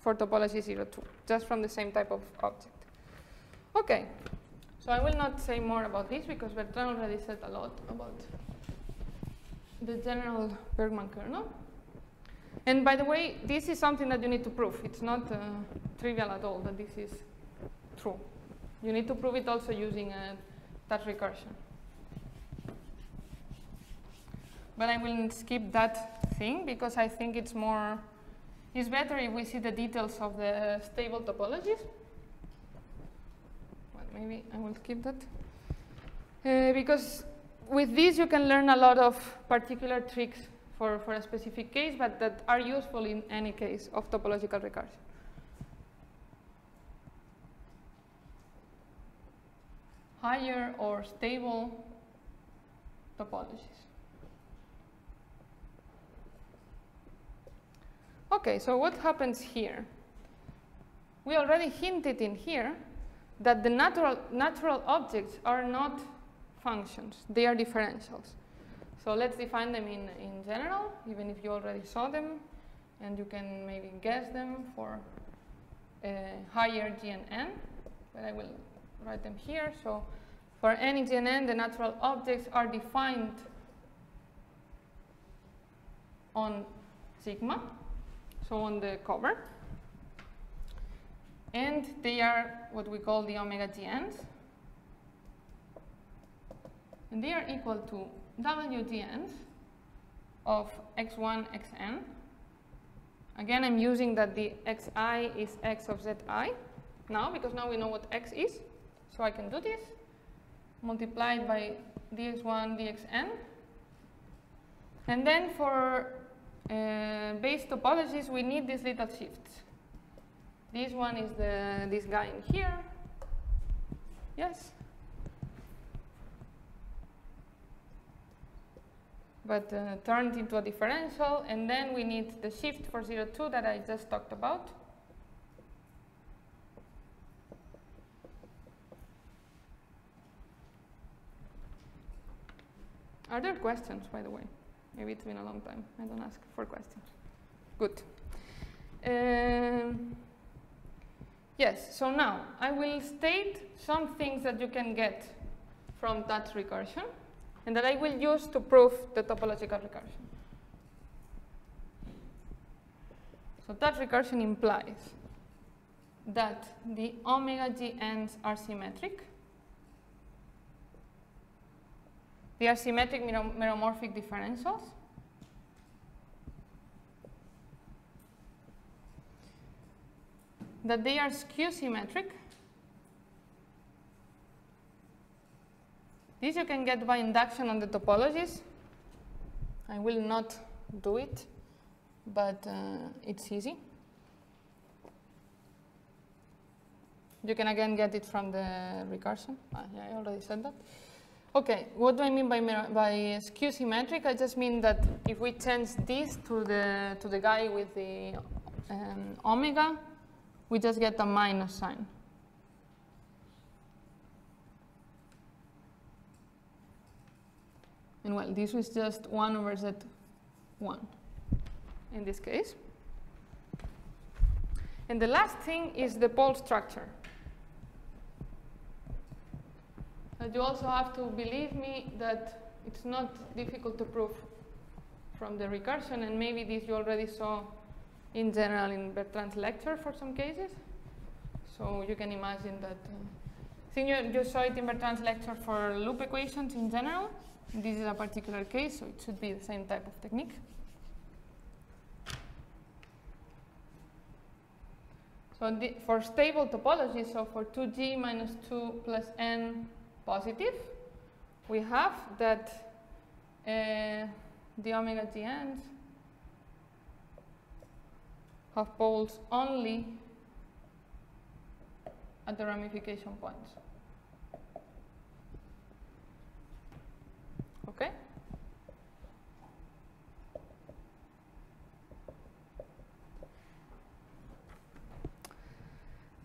for topology 02, just from the same type of object. Okay, so I will not say more about this because Bertrand already said a lot about the general Bergman kernel. And by the way, this is something that you need to prove. It's not uh, trivial at all that this is true. You need to prove it also using uh, Tutte recursion. But I will skip that thing because I think it's more, it's better if we see the details of the stable topologies. Maybe I will skip that. Uh, because with this you can learn a lot of particular tricks for, for a specific case, but that are useful in any case of topological recursion. Higher or stable topologies. Okay, so what happens here? We already hinted in here that the natural, natural objects are not functions, they are differentials. So let's define them in, in general, even if you already saw them, and you can maybe guess them for uh, higher GNN, but I will write them here. So for any GNN, the natural objects are defined on sigma, so on the cover. And they are what we call the omega GNs. And they are equal to WGNs of x1, xn. Again, I'm using that the xi is x of zi now, because now we know what x is. So I can do this, multiplied by dx1, dxn. And then for uh, base topologies, we need these little shifts. This one is the this guy in here. Yes. But uh, turned into a differential, and then we need the shift for 0, 2 that I just talked about. Are there questions, by the way? Maybe it's been a long time. I don't ask for questions. Good. Um, yes, so now I will state some things that you can get from that recursion and that I will use to prove the topological recursion. So that recursion implies that the omega g are symmetric. They are symmetric meromorphic differentials. That they are skew symmetric. This you can get by induction on the topologies. I will not do it, but uh, it's easy. You can again get it from the recursion. Ah, yeah, I already said that. Okay, what do I mean by, by skew symmetric? I just mean that if we change this to the, to the guy with the um, omega, we just get a minus sign. And well, this was just 1 over z1 in this case. And the last thing is the pole structure. But you also have to believe me that it's not difficult to prove from the recursion, and maybe this you already saw in general in Bertrand's lecture for some cases. So you can imagine that. Uh, I think you, you saw it in Bertrand's lecture for loop equations in general. This is a particular case, so it should be the same type of technique. So the, for stable topology, so for 2g minus 2 plus n positive, we have that uh, the omega g ends have poles only at the ramification points. Okay?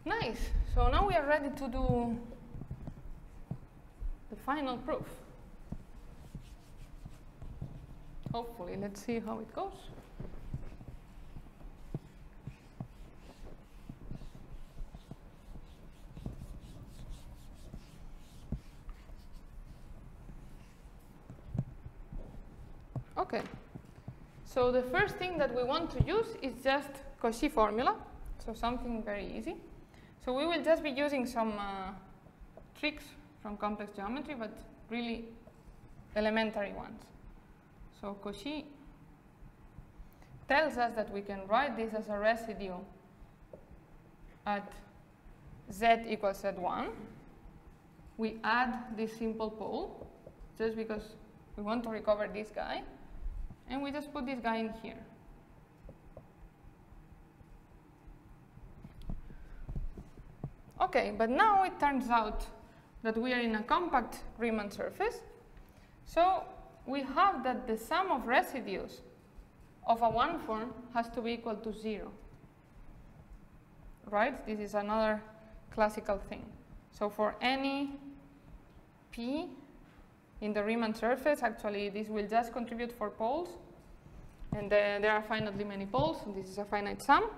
Nice. So now we are ready to do the final proof. Hopefully, let's see how it goes. Okay. So the first thing that we want to use is just Cauchy formula, so something very easy. So we will just be using some uh, tricks from complex geometry, but really elementary ones. So Cauchy tells us that we can write this as a residue at z equals z1. We add this simple pole, just because we want to recover this guy. And we just put this guy in here. Okay, but now it turns out that we are in a compact Riemann surface. So we have that the sum of residues of a one form has to be equal to zero. Right? This is another classical thing. So for any p in the Riemann surface, actually this will just contribute four poles. And uh, there are finitely many poles, this is a finite sum.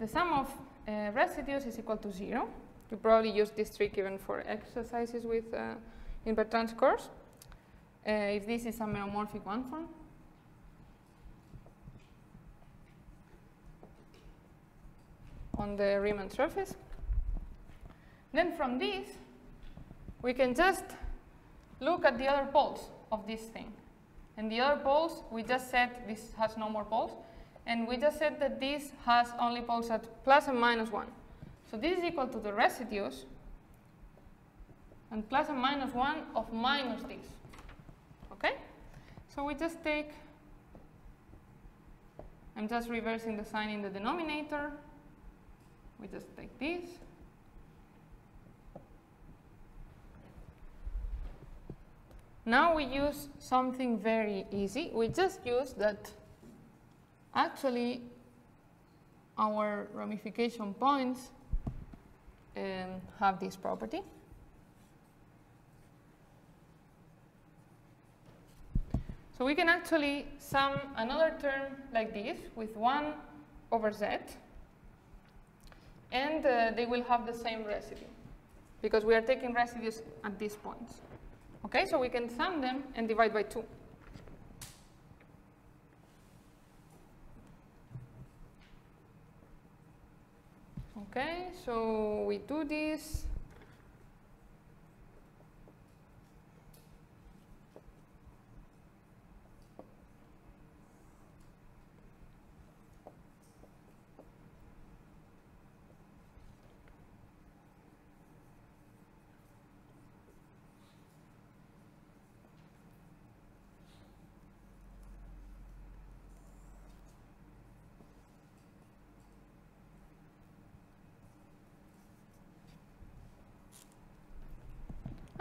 The sum of uh, residues is equal to zero. You probably use this trick even for exercises with uh, in Bertrand's course. Uh, if this is a meromorphic one form. on the Riemann surface. Then from this, we can just look at the other poles of this thing. And the other poles, we just said this has no more poles. And we just said that this has only poles at plus and minus 1. So this is equal to the residues and plus and minus 1 of minus this. Okay? So we just take I'm just reversing the sign in the denominator. We just take this. Now we use something very easy. We just use that actually our ramification points um, have this property. So we can actually sum another term like this with 1 over z, and uh, they will have the same residue, because we are taking residues at these points. Okay, so we can sum them and divide by 2. Okay, so we do this.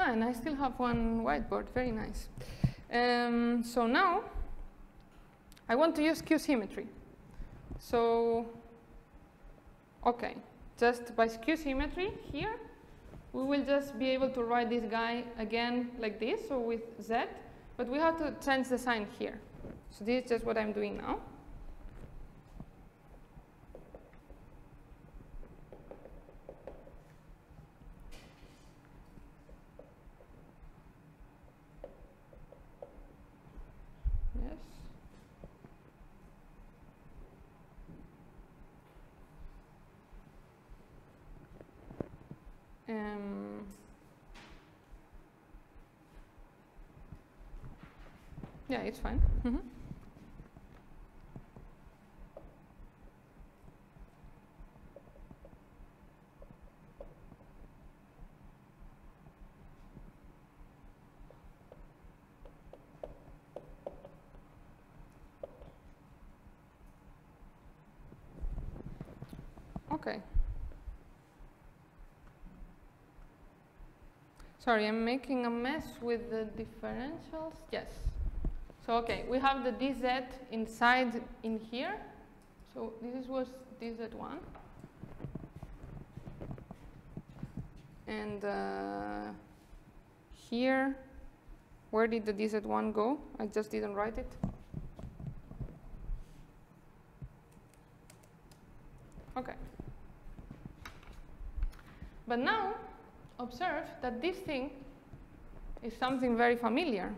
Ah, and I still have one whiteboard, very nice. Um, so now, I want to use skew symmetry. So, okay, just by skew symmetry here, we will just be able to write this guy again like this, so with z, but we have to change the sign here. So this is just what I'm doing now. Yes. Um, yeah, it's fine. Mhm. Okay. Sorry, I'm making a mess with the differentials. Yes. So, okay, we have the dz inside in here. So, this is was dz1. And uh, here, where did the dz1 go? I just didn't write it. Okay. But now, observe that this thing is something very familiar.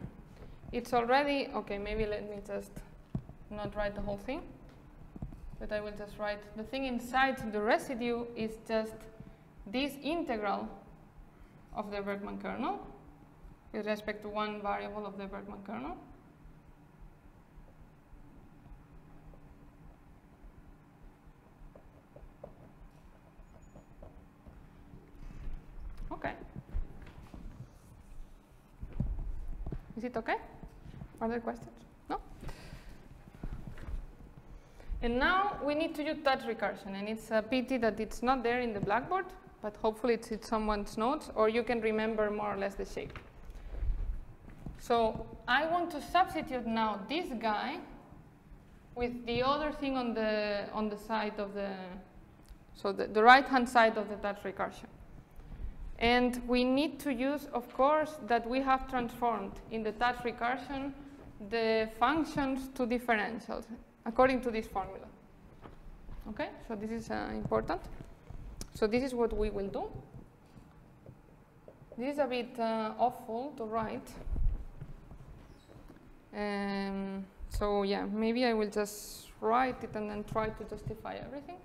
It's already, okay, maybe let me just not write the whole thing, but I will just write the thing inside the residue is just this integral of the Bergman kernel with respect to one variable of the Bergman kernel. Okay. Is it okay? Other questions? No? And now we need to use Tutte recursion, and it's a pity that it's not there in the Blackboard, but hopefully it's in someone's notes, or you can remember more or less the shape. So I want to substitute now this guy with the other thing on the on the side of the so the, the right hand side of the Tutte recursion. And we need to use, of course, that we have transformed in the Tutte recursion the functions to differentials according to this formula. Okay, so this is uh, important. So this is what we will do. This is a bit uh, awful to write. Um, so yeah, maybe I will just write it and then try to justify everything.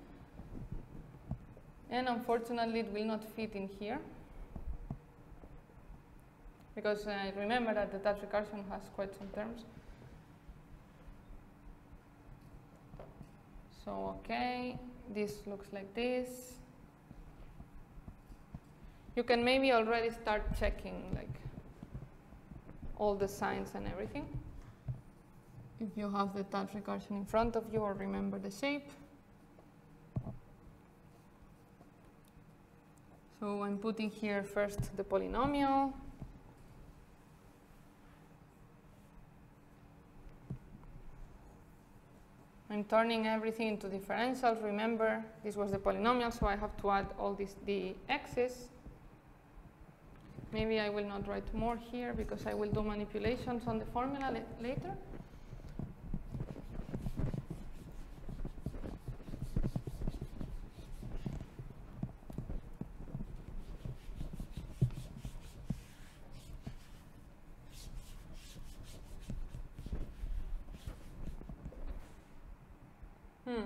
And unfortunately, it will not fit in here because uh, remember that the Tutte recursion has quite some terms. So, okay, this looks like this. You can maybe already start checking like all the signs and everything. if you have the Tutte recursion in front of you or remember the shape. So I'm putting here first the polynomial. I'm turning everything into differentials. Remember, this was the polynomial, so I have to add all these the x's. Maybe I will not write more here because I will do manipulations on the formula later. Hmm.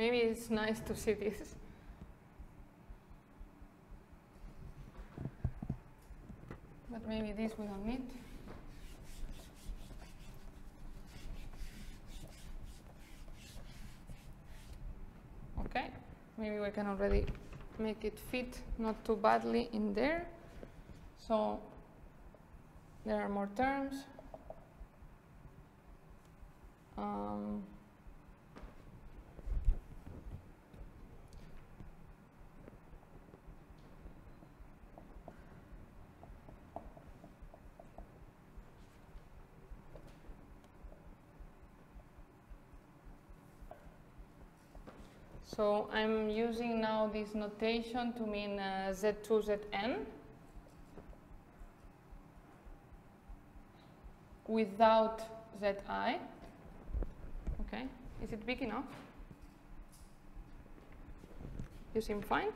Maybe it's nice to see this. But maybe this we don't need. Okay, maybe we can already make it fit not too badly in there. So there are more terms. Um, So I'm using now this notation to mean uh, Z2, Zn without Zi. Okay, is it big enough? You seem fine.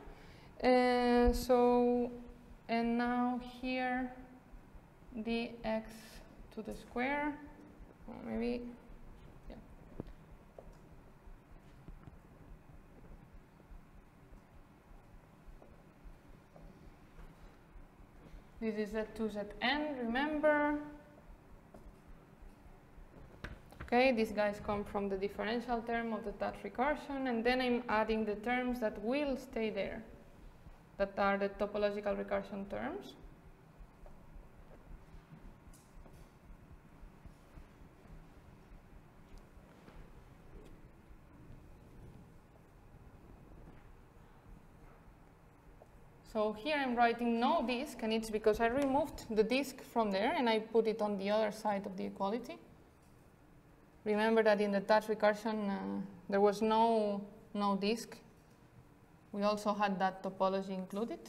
Uh, so, and now here dx to the square, maybe This is Z2, Zn, remember. Okay, these guys come from the differential term of the Tutte recursion, and then I'm adding the terms that will stay there, that are the topological recursion terms. So here I'm writing no disk, and it's because I removed the disk from there and I put it on the other side of the equality. Remember that in the Tutte recursion uh, there was no, no disk. We also had that topology included.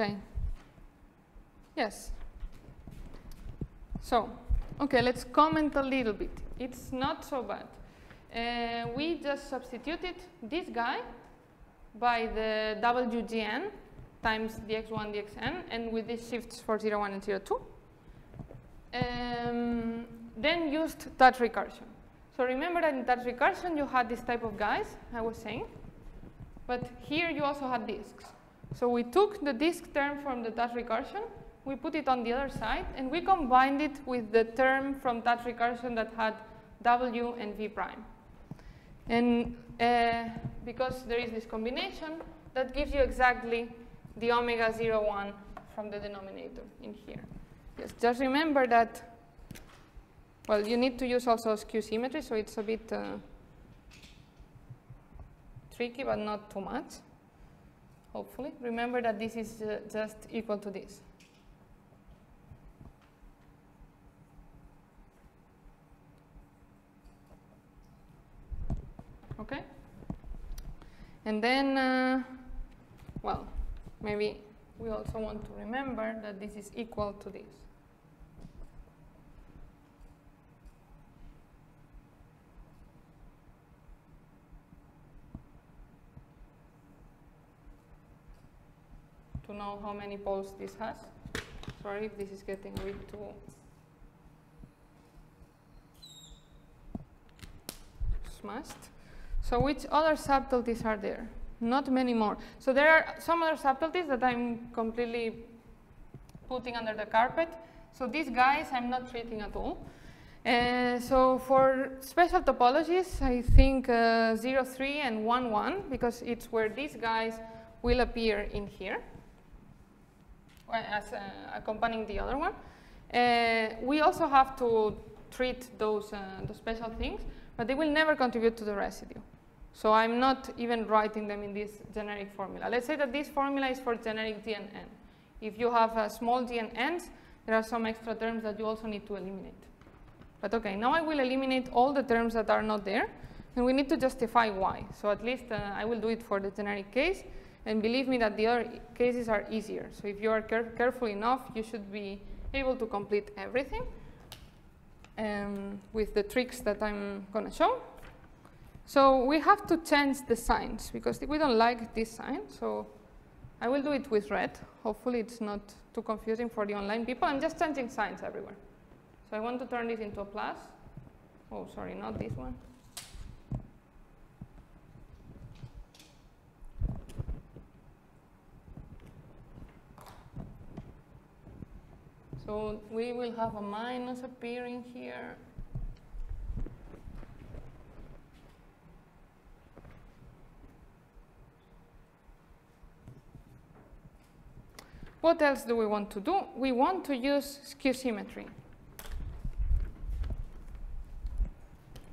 Okay. Yes. So, okay, let's comment a little bit. It's not so bad. Uh, we just substituted this guy by the WGN times dx1 dxn and with these shifts for 0, 1 and 0, 2. Um, then used Tutte recursion. So remember that in Tutte recursion you had this type of guys, I was saying, but here you also had disks. So we took the disk term from the Tutte recursion, we put it on the other side, and we combined it with the term from Tutte recursion that had W and V prime. And uh, because there is this combination, that gives you exactly the omega 0, 1 from the denominator in here. Yes, just remember that, well, you need to use also skew symmetry, so it's a bit uh, tricky, but not too much hopefully. Remember that this is uh, just equal to this. Okay? And then, uh, well, maybe we also want to remember that this is equal to this. To know how many poles this has. Sorry if this is getting a bit too smashed. So which other subtleties are there? not many more. So there are some other subtleties that I'm completely putting under the carpet. So these guys I'm not treating at all. Uh, so for special topologies, I think uh, 0, 3 and 1, 1, because it's where these guys will appear in here as accompanying the other one. Uh, we also have to treat those, uh, those special things, but they will never contribute to the residue. So I'm not even writing them in this generic formula. Let's say that this formula is for generic D and N. If you have a small d and n's, there are some extra terms that you also need to eliminate. But okay, now I will eliminate all the terms that are not there, and we need to justify why. So at least uh, I will do it for the generic case, and believe me that the other cases are easier. So if you are care careful enough, you should be able to complete everything um, with the tricks that I'm going to show. So we have to change the signs because we don't like this sign. So I will do it with red. Hopefully it's not too confusing for the online people. I'm just changing signs everywhere. So I want to turn this into a plus. Oh, sorry, not this one. So we will have a minus appearing here. What else do we want to do? We want to use skew symmetry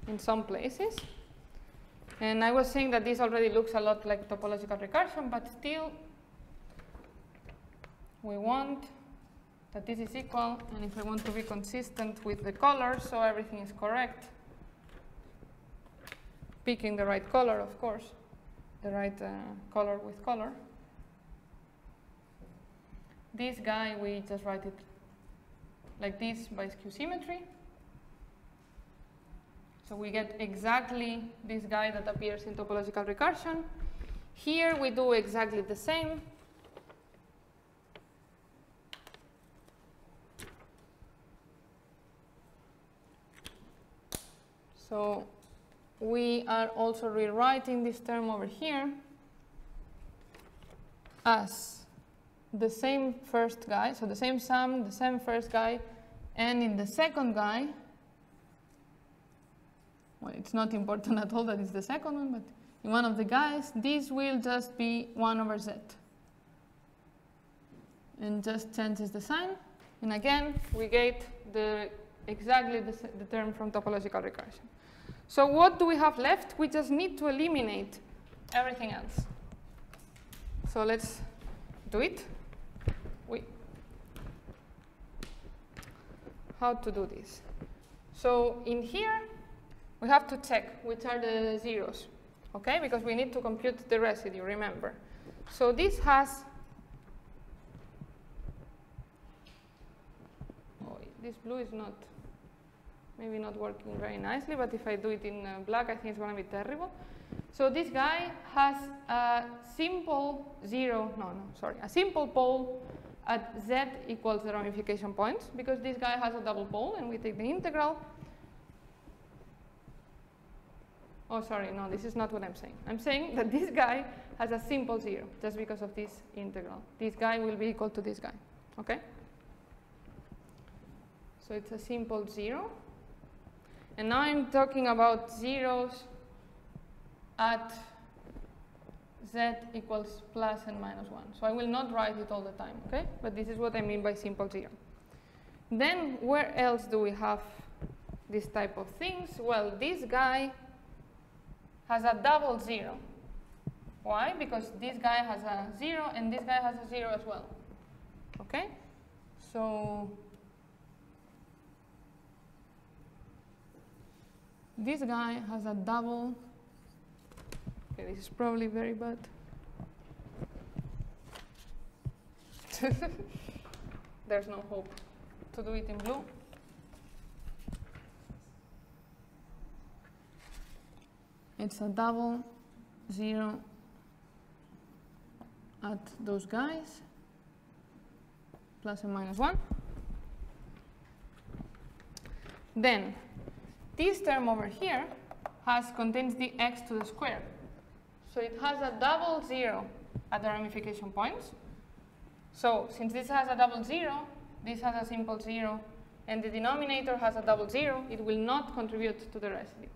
in some places. And I was saying that this already looks a lot like topological recursion, but still we want that this is equal, and if I want to be consistent with the color, so everything is correct, picking the right color, of course, the right uh, color with color. This guy, we just write it like this by skew symmetry. So we get exactly this guy that appears in topological recursion. Here we do exactly the same. So we are also rewriting this term over here as the same first guy, so the same sum, the same first guy, and in the second guy, well, it's not important at all that it's the second one, but in one of the guys, this will just be 1 over z. And just changes the sign. And again, we get the exactly the, the term from topological recursion. So what do we have left? We just need to eliminate everything else. So let's do it. We how to do this? So in here, we have to check which are the zeros, okay? Because we need to compute the residue, remember. So this has, oh, this blue is not, maybe not working very nicely, but if I do it in uh, black, I think it's going to be terrible. So this guy has a simple zero, no, no, sorry, a simple pole at z equals the ramification points, because this guy has a double pole, and we take the integral. Oh, sorry, no, this is not what I'm saying. I'm saying that this guy has a simple zero, just because of this integral. This guy will be equal to this guy, okay? So it's a simple zero. And now I'm talking about zeros at z equals plus and minus 1. So I will not write it all the time, okay? But this is what I mean by simple zero. Then where else do we have this type of things? Well, this guy has a double zero. Why? Because this guy has a zero and this guy has a zero as well. Okay? So this guy has a double Okay, this is probably very bad. There's no hope to do it in blue. It's a double zero at those guys, plus and minus one. Then this term over here has contains the x to the square. So it has a double zero at the ramification points. So since this has a double zero, this has a simple zero, and the denominator has a double zero, it will not contribute to the residue.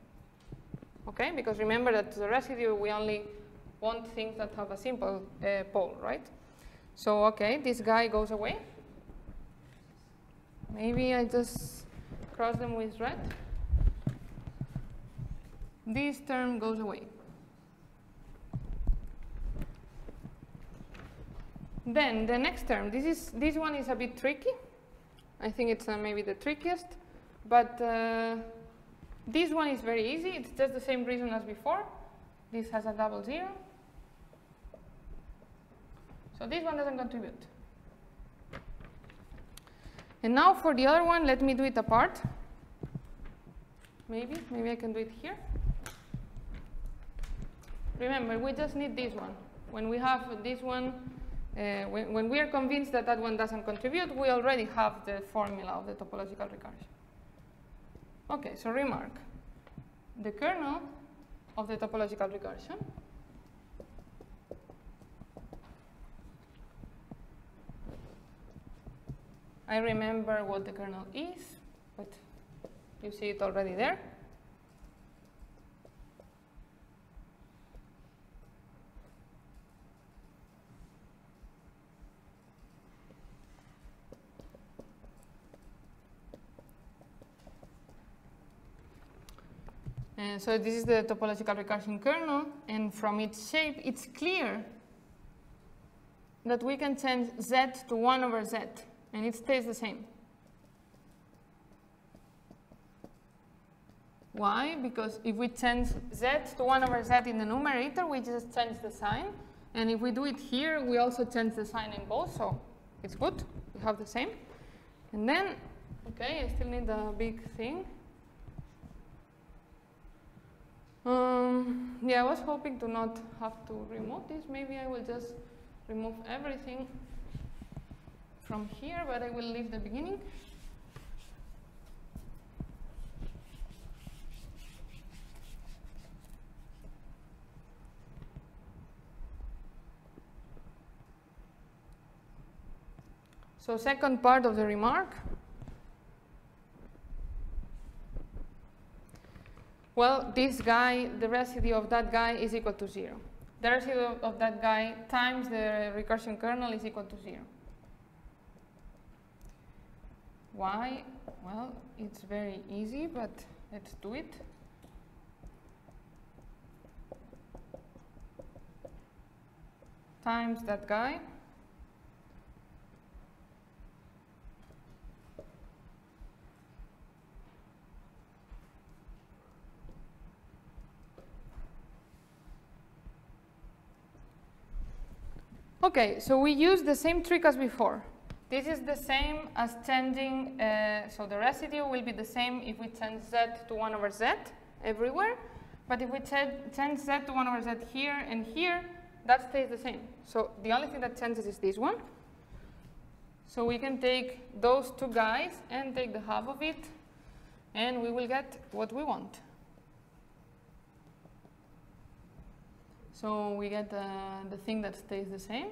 Okay, because remember that to the residue we only want things that have a simple uh, pole, right? So okay, this guy goes away. Maybe I just cross them with red. This term goes away. Then the next term, this, is, this one is a bit tricky. I think it's uh, maybe the trickiest, but uh, this one is very easy. It's just the same reason as before. This has a double zero. So this one doesn't contribute. And now for the other one, let me do it apart. Maybe, maybe I can do it here. Remember, we just need this one. When we have this one, uh, when, when we are convinced that that one doesn't contribute, we already have the formula of the topological recursion. Okay, so remark. The kernel of the topological recursion I remember what the kernel is, but you see it already there. And so this is the topological recursion kernel, and from its shape, it's clear that we can change z to 1 over z, and it stays the same. Why? Because if we change z to 1 over z in the numerator, we just change the sign. And if we do it here, we also change the sign in both, so it's good. We have the same. And then, okay, I still need a big thing. Um, yeah, I was hoping to not have to remove this. Maybe I will just remove everything from here, but I will leave the beginning. So second part of the remark. Well, this guy, the residue of that guy is equal to zero. The residue of that guy times the recursion kernel is equal to zero. Why? Well, it's very easy, but let's do it. Times that guy. Okay, so we use the same trick as before. This is the same as changing, uh, so the residue will be the same if we change z to 1 over z everywhere. But if we change z to 1 over z here and here, that stays the same. So the only thing that changes is this one. So we can take those two guys and take the half of it, and we will get what we want. So we get uh, the thing that stays the same.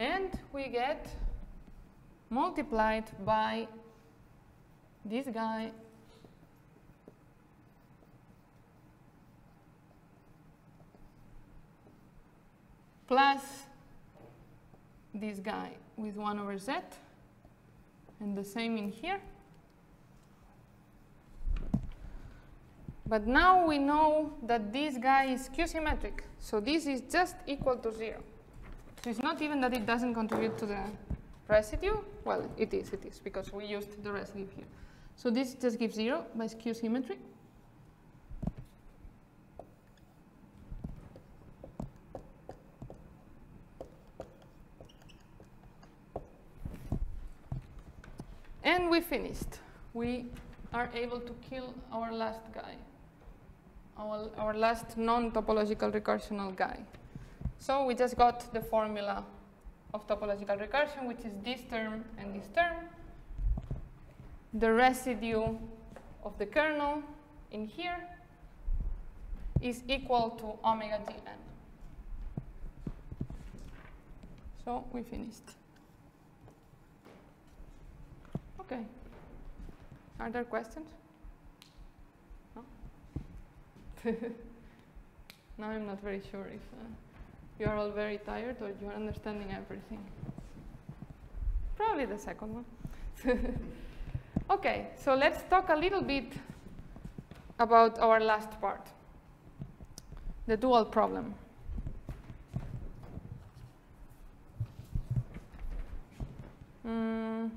And we get multiplied by this guy plus this guy with 1 over z and the same in here. But now we know that this guy is skew-symmetric. So this is just equal to 0. So it's not even that it doesn't contribute to the residue. Well, it is, it is, because we used the residue here. So this just gives 0 by skew-symmetry. And we finished. We are able to kill our last guy our, our last non-topological recursional guy. So we just got the formula of topological recursion, which is this term and this term. the residue of the kernel in here is equal to omega gn. So we finished. Okay. Are there questions? No? now I'm not very sure if uh, you are all very tired or you are understanding everything. Probably the second one. okay, so let's talk a little bit about our last part, the dual problem. Mm.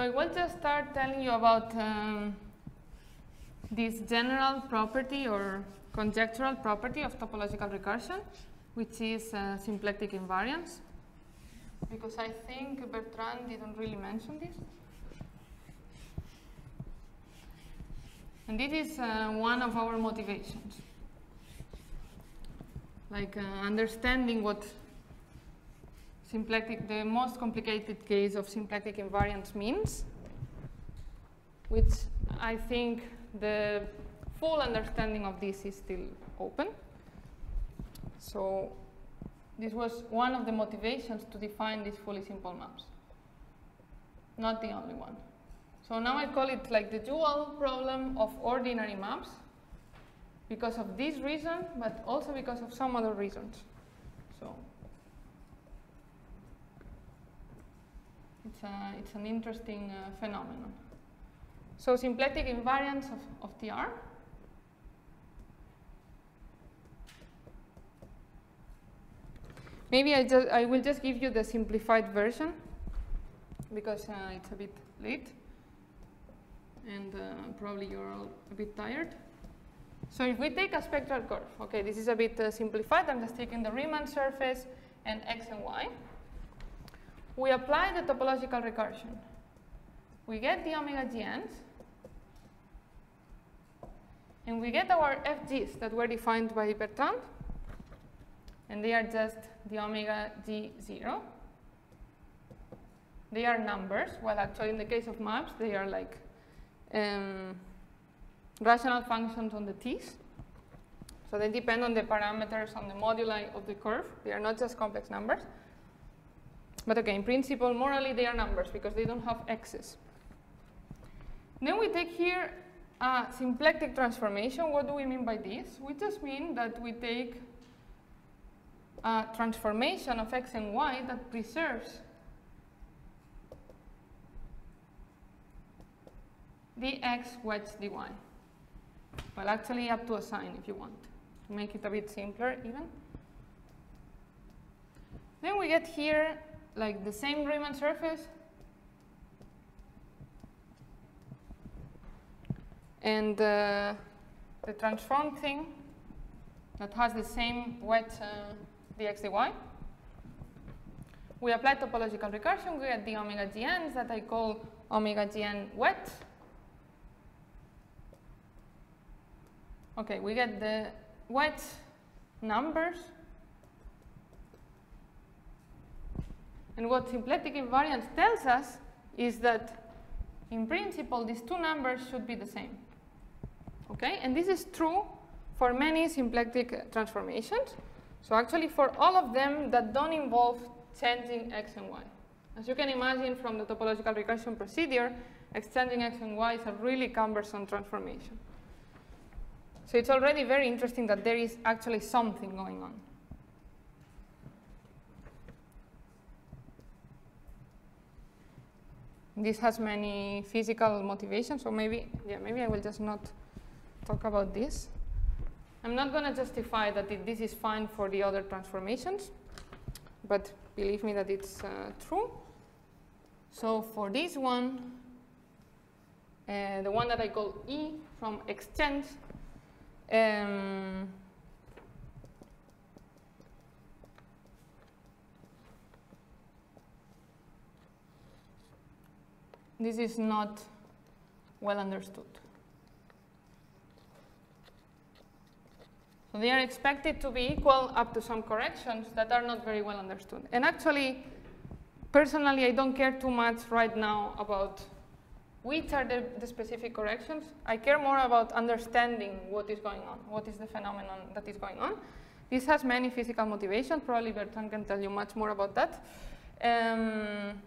So I want to start telling you about um, this general property or conjectural property of topological recursion, which is uh, symplectic invariance. Because I think Bertrand didn't really mention this. And this is uh, one of our motivations. Like uh, understanding what symplectic, the most complicated case of symplectic invariance means, which I think the full understanding of this is still open. So this was one of the motivations to define these fully simple maps. Not the only one. So now I call it like the dual problem of ordinary maps because of this reason, but also because of some other reasons. So it's, a, it's an interesting uh, phenomenon. So symplectic invariance of, of TR. Maybe I, just, I will just give you the simplified version because uh, it's a bit late and uh, probably you're all a bit tired. So if we take a spectral curve, okay, this is a bit uh, simplified, I'm just taking the Riemann surface and x and y. We apply the topological recursion. We get the omega gns, and we get our fg's that were defined by Bertrand, and they are just the omega g0. They are numbers, well actually in the case of maps they are like um, rational functions on the t's. So they depend on the parameters on the moduli of the curve. They are not just complex numbers. But okay, in principle, morally they are numbers because they don't have x's. Then we take here a symplectic transformation. What do we mean by this? We just mean that we take a transformation of x and y that preserves dx wedge dy. Well, actually up to a sign if you want, to make it a bit simpler even. Then we get here like the same Riemann surface and uh, the transform thing that has the same wet uh, dx dy. We apply topological recursion, we get the omega gns that I call omega gn wet. Okay, we get the wet numbers. And what symplectic invariance tells us is that in principle these two numbers should be the same. Okay, and this is true for many symplectic transformations. So actually for all of them that don't involve changing x and y. As you can imagine from the topological recursion procedure, exchanging x and y is a really cumbersome transformation. So it's already very interesting that there is actually something going on. This has many physical motivations, so maybe, yeah, maybe I will just not talk about this. I'm not going to justify that it, this is fine for the other transformations, but believe me that it's uh, true. So for this one, uh, the one that I call E from exchange, um, this is not well understood. So they are expected to be equal up to some corrections that are not very well understood. And actually, personally, I don't care too much right now about which are the, the, specific corrections. I care more about understanding what is going on, what is the phenomenon that is going on. This has many physical motivations. Probably Bertrand can tell you much more about that. Um,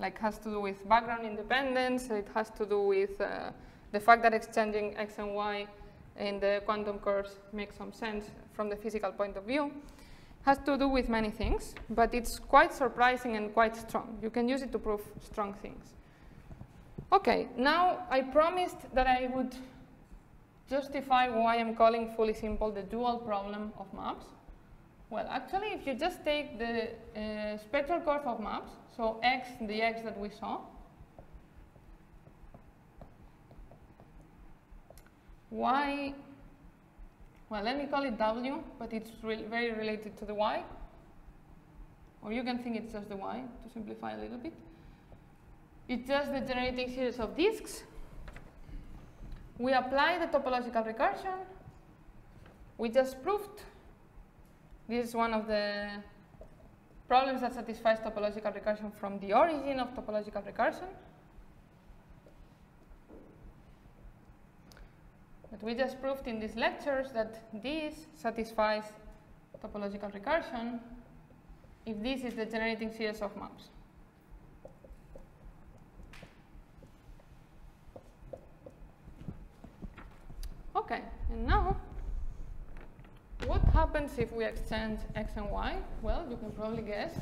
like has to do with background independence. It has to do with uh, the fact that exchanging x and y in the quantum curves makes some sense from the physical point of view. Has to do with many things, but it's quite surprising and quite strong. You can use it to prove strong things. Okay, now I promised that I would justify why I'm calling fully simple the dual problem of maps. Well, actually, if you just take the uh, spectral curve of maps, so x, the x that we saw, y, well, let me call it w, but it's re very related to the y. Or you can think it's just the y, to simplify a little bit. It's just the generating series of disks. We apply the topological recursion. We just proved this is one of the problems that satisfies topological recursion from the origin of topological recursion. But we just proved in these lectures that this satisfies topological recursion if this is the generating series of maps. Okay, and now what happens if we extend x and y? Well, you can probably guess.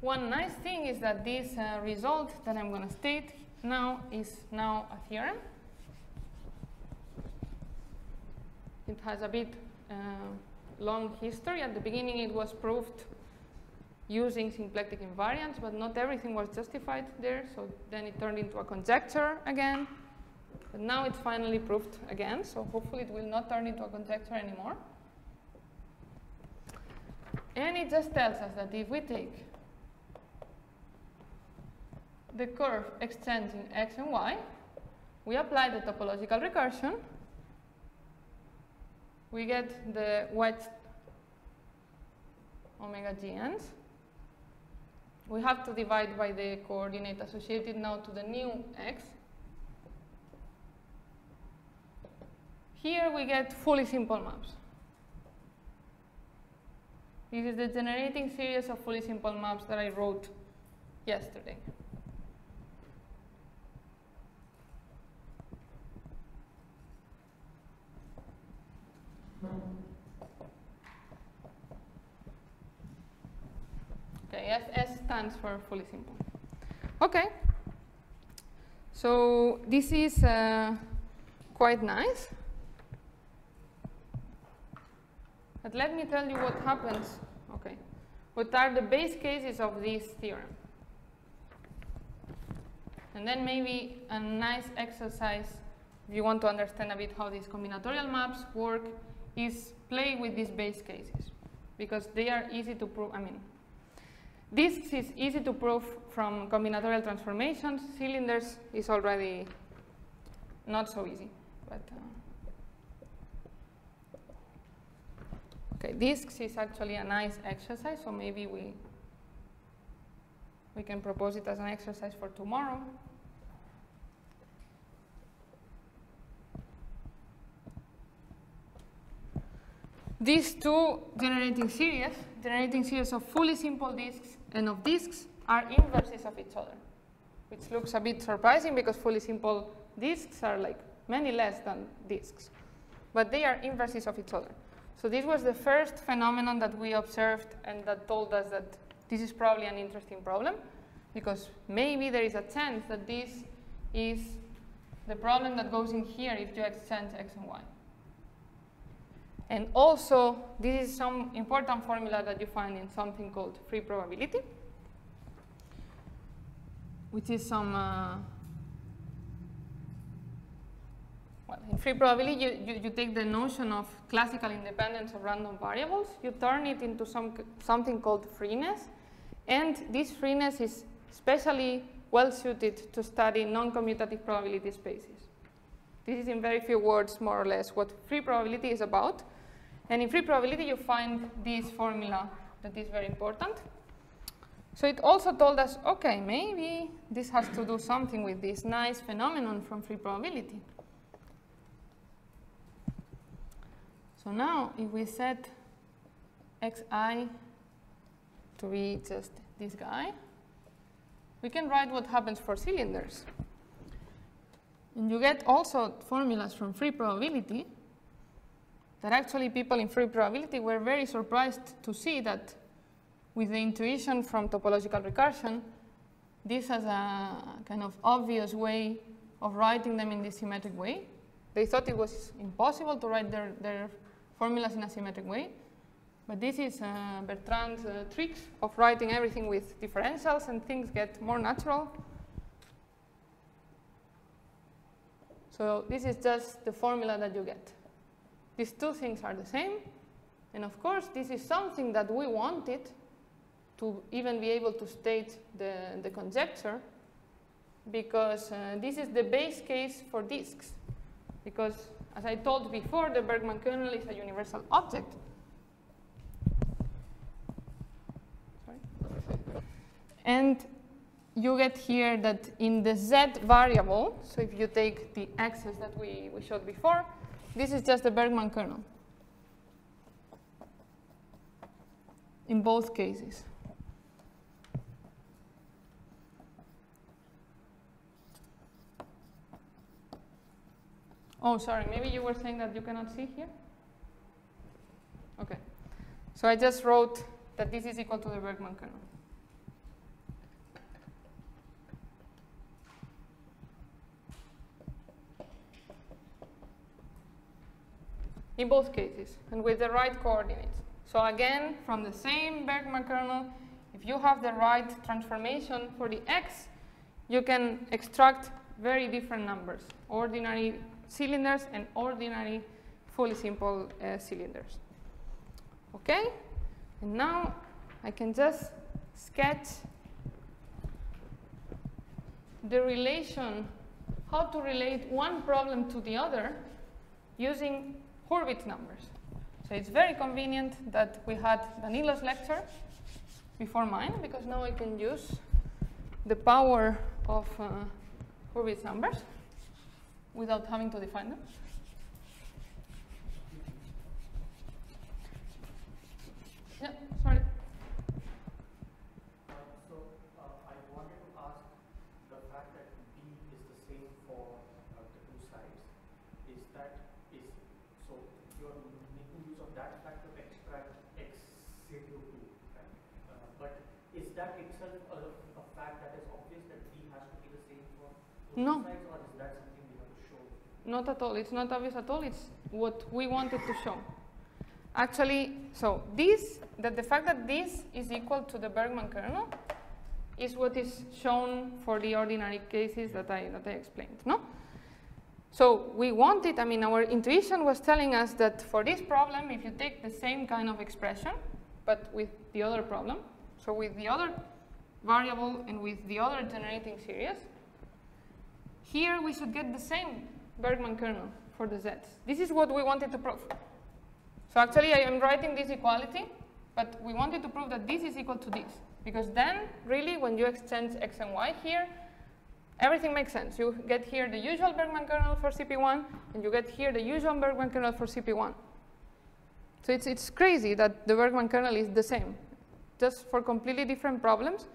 One nice thing is that this uh, result that I'm going to state now is now a theorem. It has a bit uh, long history. At the beginning it was proved using symplectic invariants, but not everything was justified there, so then it turned into a conjecture again. But now it's finally proved again, so hopefully it will not turn into a conjecture anymore. And it just tells us that if we take the curve exchanging x and y, we apply the topological recursion, we get the wedge omega gns. We have to divide by the coordinate associated now to the new x. Here we get fully simple maps. This is the generating series of fully simple maps that I wrote yesterday. Okay, S, S stands for fully simple. Okay, so this is uh, quite nice. But let me tell you what happens. Okay, what are the base cases of this theorem? And then maybe a nice exercise, if you want to understand a bit how these combinatorial maps work, is play with these base cases because they are easy to prove. I mean, this is easy to prove from combinatorial transformations. Cylinders is already not so easy. But uh, okay, disks is actually a nice exercise, so maybe we we can propose it as an exercise for tomorrow. These two generating series, generating series of fully simple disks and of disks are inverses of each other, which looks a bit surprising because fully simple disks are like many less than disks, but they are inverses of each other. So this was the first phenomenon that we observed and that told us that this is probably an interesting problem because maybe there is a chance that this is the problem that goes in here if you exchange x and y. And also, this is some important formula that you find in something called free probability, which is some, uh, well, in free probability, you, you, you take the notion of classical independence of random variables, you turn it into some, something called freeness, and this freeness is especially well suited to study non-commutative probability spaces. This is in very few words, more or less, what free probability is about. And in free probability, you find this formula that is very important. So it also told us, okay, maybe this has to do something with this nice phenomenon from free probability. So now, if we set xi to be just this guy, we can write what happens for cylinders. And you get also formulas from free probability that actually people in free probability were very surprised to see that with the intuition from topological recursion, this has a kind of obvious way of writing them in this symmetric way. They thought it was impossible to write their, their formulas in a symmetric way. But this is uh, Bertrand's uh, of writing everything with differentials and things get more natural. So this is just the formula that you get. These two things are the same. And of course, this is something that we wanted to even be able to state the, the conjecture because uh, this is the base case for disks. Because as I told before, the Bergman kernel is a universal object. Sorry. And you get here that in the z variable, so if you take the x's that we, we showed before, this is just the Bergman kernel in both cases. Oh, sorry, maybe you were saying that you cannot see here? Okay. So I just wrote that this is equal to the Bergman kernel. In both cases and with the right coordinates. So again, from the same Bergman kernel, if you have the right transformation for the x, you can extract very different numbers, ordinary cylinders and ordinary fully simple uh, cylinders. Okay? And now I can just sketch the relation, how to relate one problem to the other using Hurwitz numbers. So it's very convenient that we had Danilo's lecture before mine, because now I can use the power of uh, Hurwitz numbers without having to define them. Yeah, sorry. Uh, So, uh, I wanted to ask, the fact that B is the same for uh, the two sides, is that, is, so you're making use of that fact to extract X zero two, right? Uh, But is that itself a, a fact that is obvious that B has to be the same for both No. sides, or is that something we have to show? Not at all. It's not obvious at all. It's what we wanted to show. Actually, so this, that the fact that this is equal to the Bergman kernel is what is shown for the ordinary cases that I, that I explained, no? So we wanted, I mean, our intuition was telling us that for this problem, if you take the same kind of expression, but with the other problem, so with the other variable and with the other generating series, here we should get the same Bergman kernel for the z's. This is what we wanted to prove. So actually I am writing this equality, but we wanted to prove that this is equal to this. Because then, really, when you exchange x and y here, everything makes sense. You get here the usual Bergman kernel for CP1, and you get here the usual Bergman kernel for CP1. So it's, it's crazy that the Bergman kernel is the same, just for completely different problems.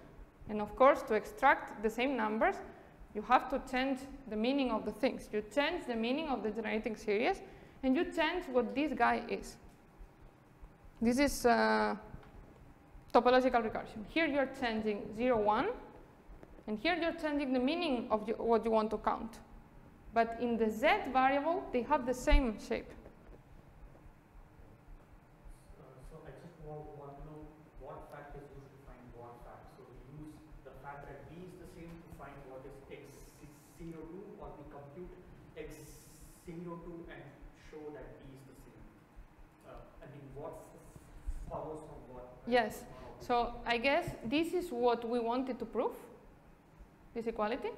And of course, to extract the same numbers, you have to change the meaning of the things. You change the meaning of the generating series, and you change what this guy is. This is uh, topological recursion. Here you're changing 0, 1, and here you're changing the meaning of what you want to count. But in the z variable, they have the same shape. Uh, So I just want, want to know what fact is used to find what fact. So we use the fact that B is the same to find what is X zero two, or we compute X SIMD02 and show that B is the same? Uh, I mean, what f- follows from what? Yes. So I guess this is what we wanted to prove, this equality.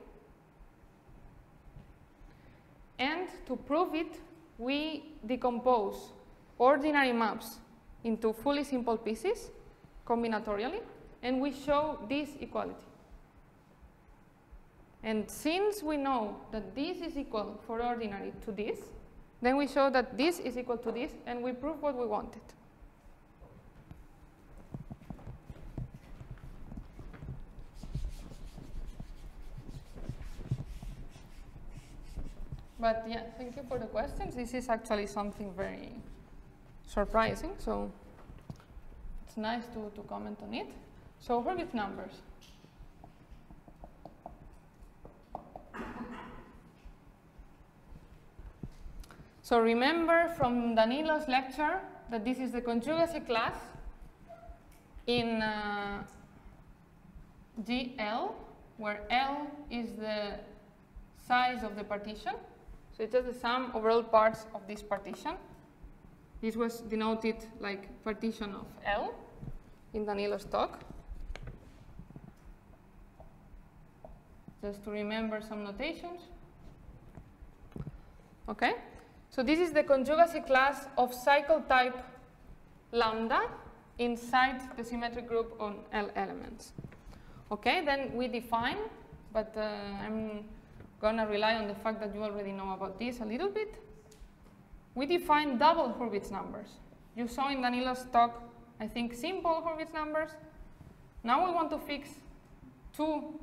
And to prove it, we decompose ordinary maps into fully simple pieces combinatorially, and we show this equality. And since we know that this is equal for ordinary to this, then we show that this is equal to this, and we prove what we wanted. But yeah, thank you for the questions. This is actually something very surprising, so it's nice to, to comment on it. So Hurwitz numbers. So remember from Danilo's lecture that this is the conjugacy class in uh, GL, where L is the size of the partition. So it's just the sum over all parts of this partition. This was denoted like partition of L in Danilo's talk. Just to remember some notations. Okay, so this is the conjugacy class of cycle type lambda inside the symmetric group on L elements. Okay, then we define, but uh, I'm gonna rely on the fact that you already know about this a little bit. We define double Hurwitz numbers. You saw in Danilo's talk, I think, simple Hurwitz numbers. Now we want to fix two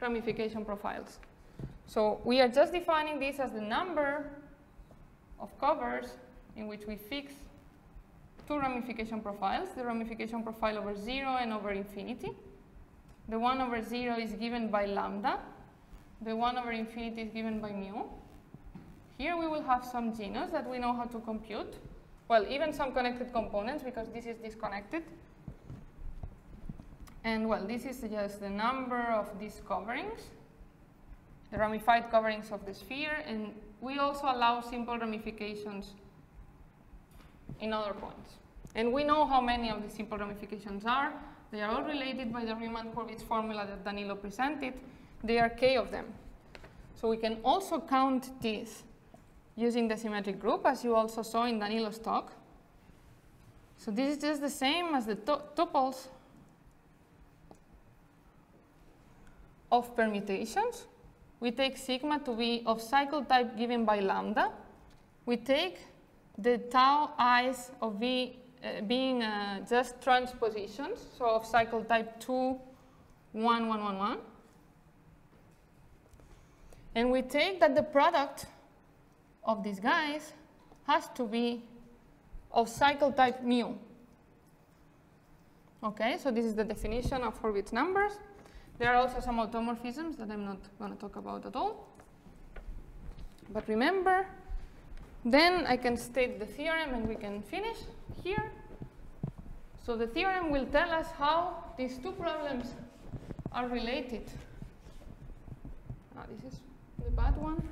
ramification profiles. So we are just defining this as the number of covers in which we fix two ramification profiles, the ramification profile over 0 and over infinity. The 1 over 0 is given by lambda, the 1 over infinity is given by mu. Here we will have some genus that we know how to compute. Well, even some connected components because this is disconnected. And well, this is just the number of these coverings, the ramified coverings of the sphere, and we also allow simple ramifications in other points. And we know how many of the simple ramifications are. They are all related by the Riemann-Hurwitz formula that Danilo presented. There are k of them. So we can also count this using the symmetric group, as you also saw in Danilo's talk. So this is just the same as the tuples of permutations. We take sigma to be of cycle type given by lambda. We take the tau i's of v uh, being uh, just transpositions, so of cycle type 2, 1, 1, 1, 1. And we take that the product of these guys has to be of cycle type mu. Okay, so this is the definition of Hurwitz numbers. There are also some automorphisms that I'm not going to talk about at all. But remember, then I can state the theorem and we can finish here. So the theorem will tell us how these two problems are related. Ah, this is the bad one.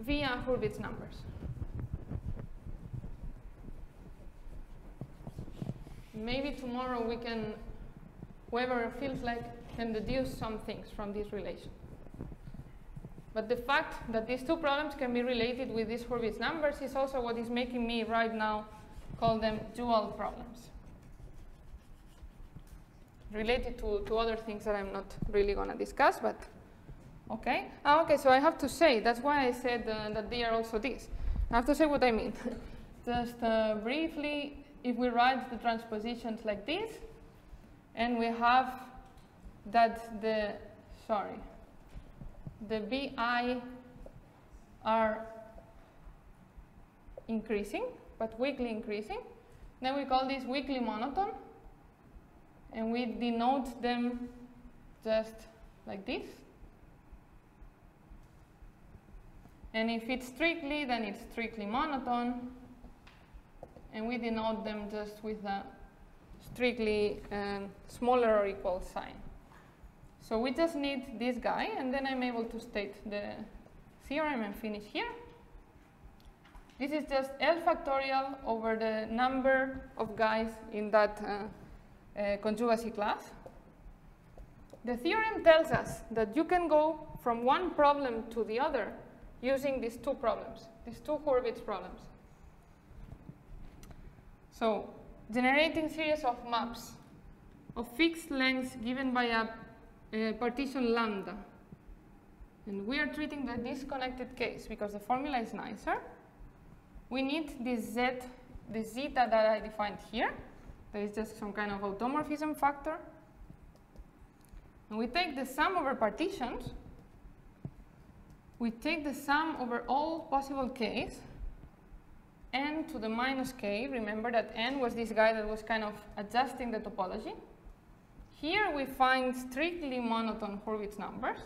Via Hurwitz numbers. Maybe tomorrow we can, whoever feels like, can deduce some things from this relation. But the fact that these two problems can be related with these Hurwitz numbers is also what is making me right now call them dual problems. Related to, to other things that I'm not really going to discuss, but okay. Ah, okay, so I have to say, that's why I said uh, that they are also this. I have to say what I mean. Just uh, briefly, if we write the transpositions like this, and we have that the, sorry, the BI are increasing, but weakly increasing. Then we call this weakly monotone, and we denote them just like this. And if it's strictly, then it's strictly monotone, and we denote them just with a strictly um, smaller or equal sign. So we just need this guy, and then I'm able to state the theorem and finish here. This is just L factorial over the number of guys in that uh, uh, conjugacy class. The theorem tells us that you can go from one problem to the other using these two problems, these two Hurwitz problems. So, generating series of maps of fixed lengths given by a, a partition lambda. And we are treating the disconnected case because the formula is nicer. We need this z, this zeta that I defined here. There is just some kind of automorphism factor. And we take the sum over partitions. We take the sum over all possible k's n to the minus k, remember that n was this guy that was kind of adjusting the topology. Here we find strictly monotone Hurwitz numbers.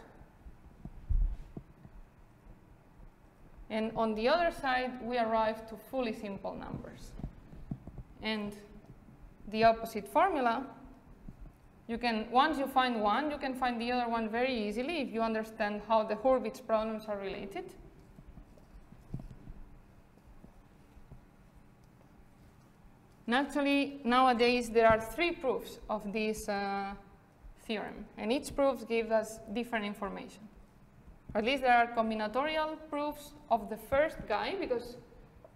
And on the other side, we arrive to fully simple numbers. And the opposite formula, you can, once you find one, you can find the other one very easily if you understand how the Hurwitz problems are related. And actually, nowadays, there are three proofs of this uh, theorem, and each proof gives us different information. Or at least there are combinatorial proofs of the first guy, because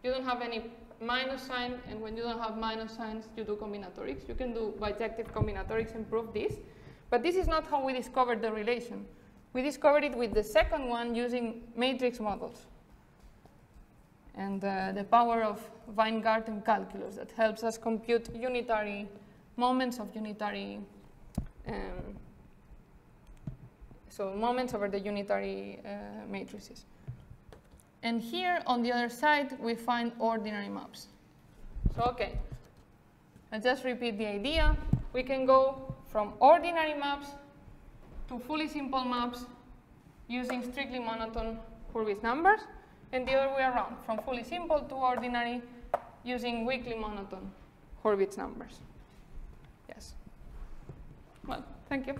you don't have any minus sign, and when you don't have minus signs, you do combinatorics. You can do bijective combinatorics and prove this, but this is not how we discovered the relation. We discovered it with the second one using matrix models and uh, the power of Weingarten calculus that helps us compute unitary moments of unitary, um, so moments over the unitary uh, matrices. And here on the other side, we find ordinary maps. So, okay, I'll just repeat the idea. We can go from ordinary maps to fully simple maps using strictly monotone Hurwitz numbers and the other way around, from fully simple to ordinary using weakly monotone Hurwitz numbers. Yes. Well, thank you.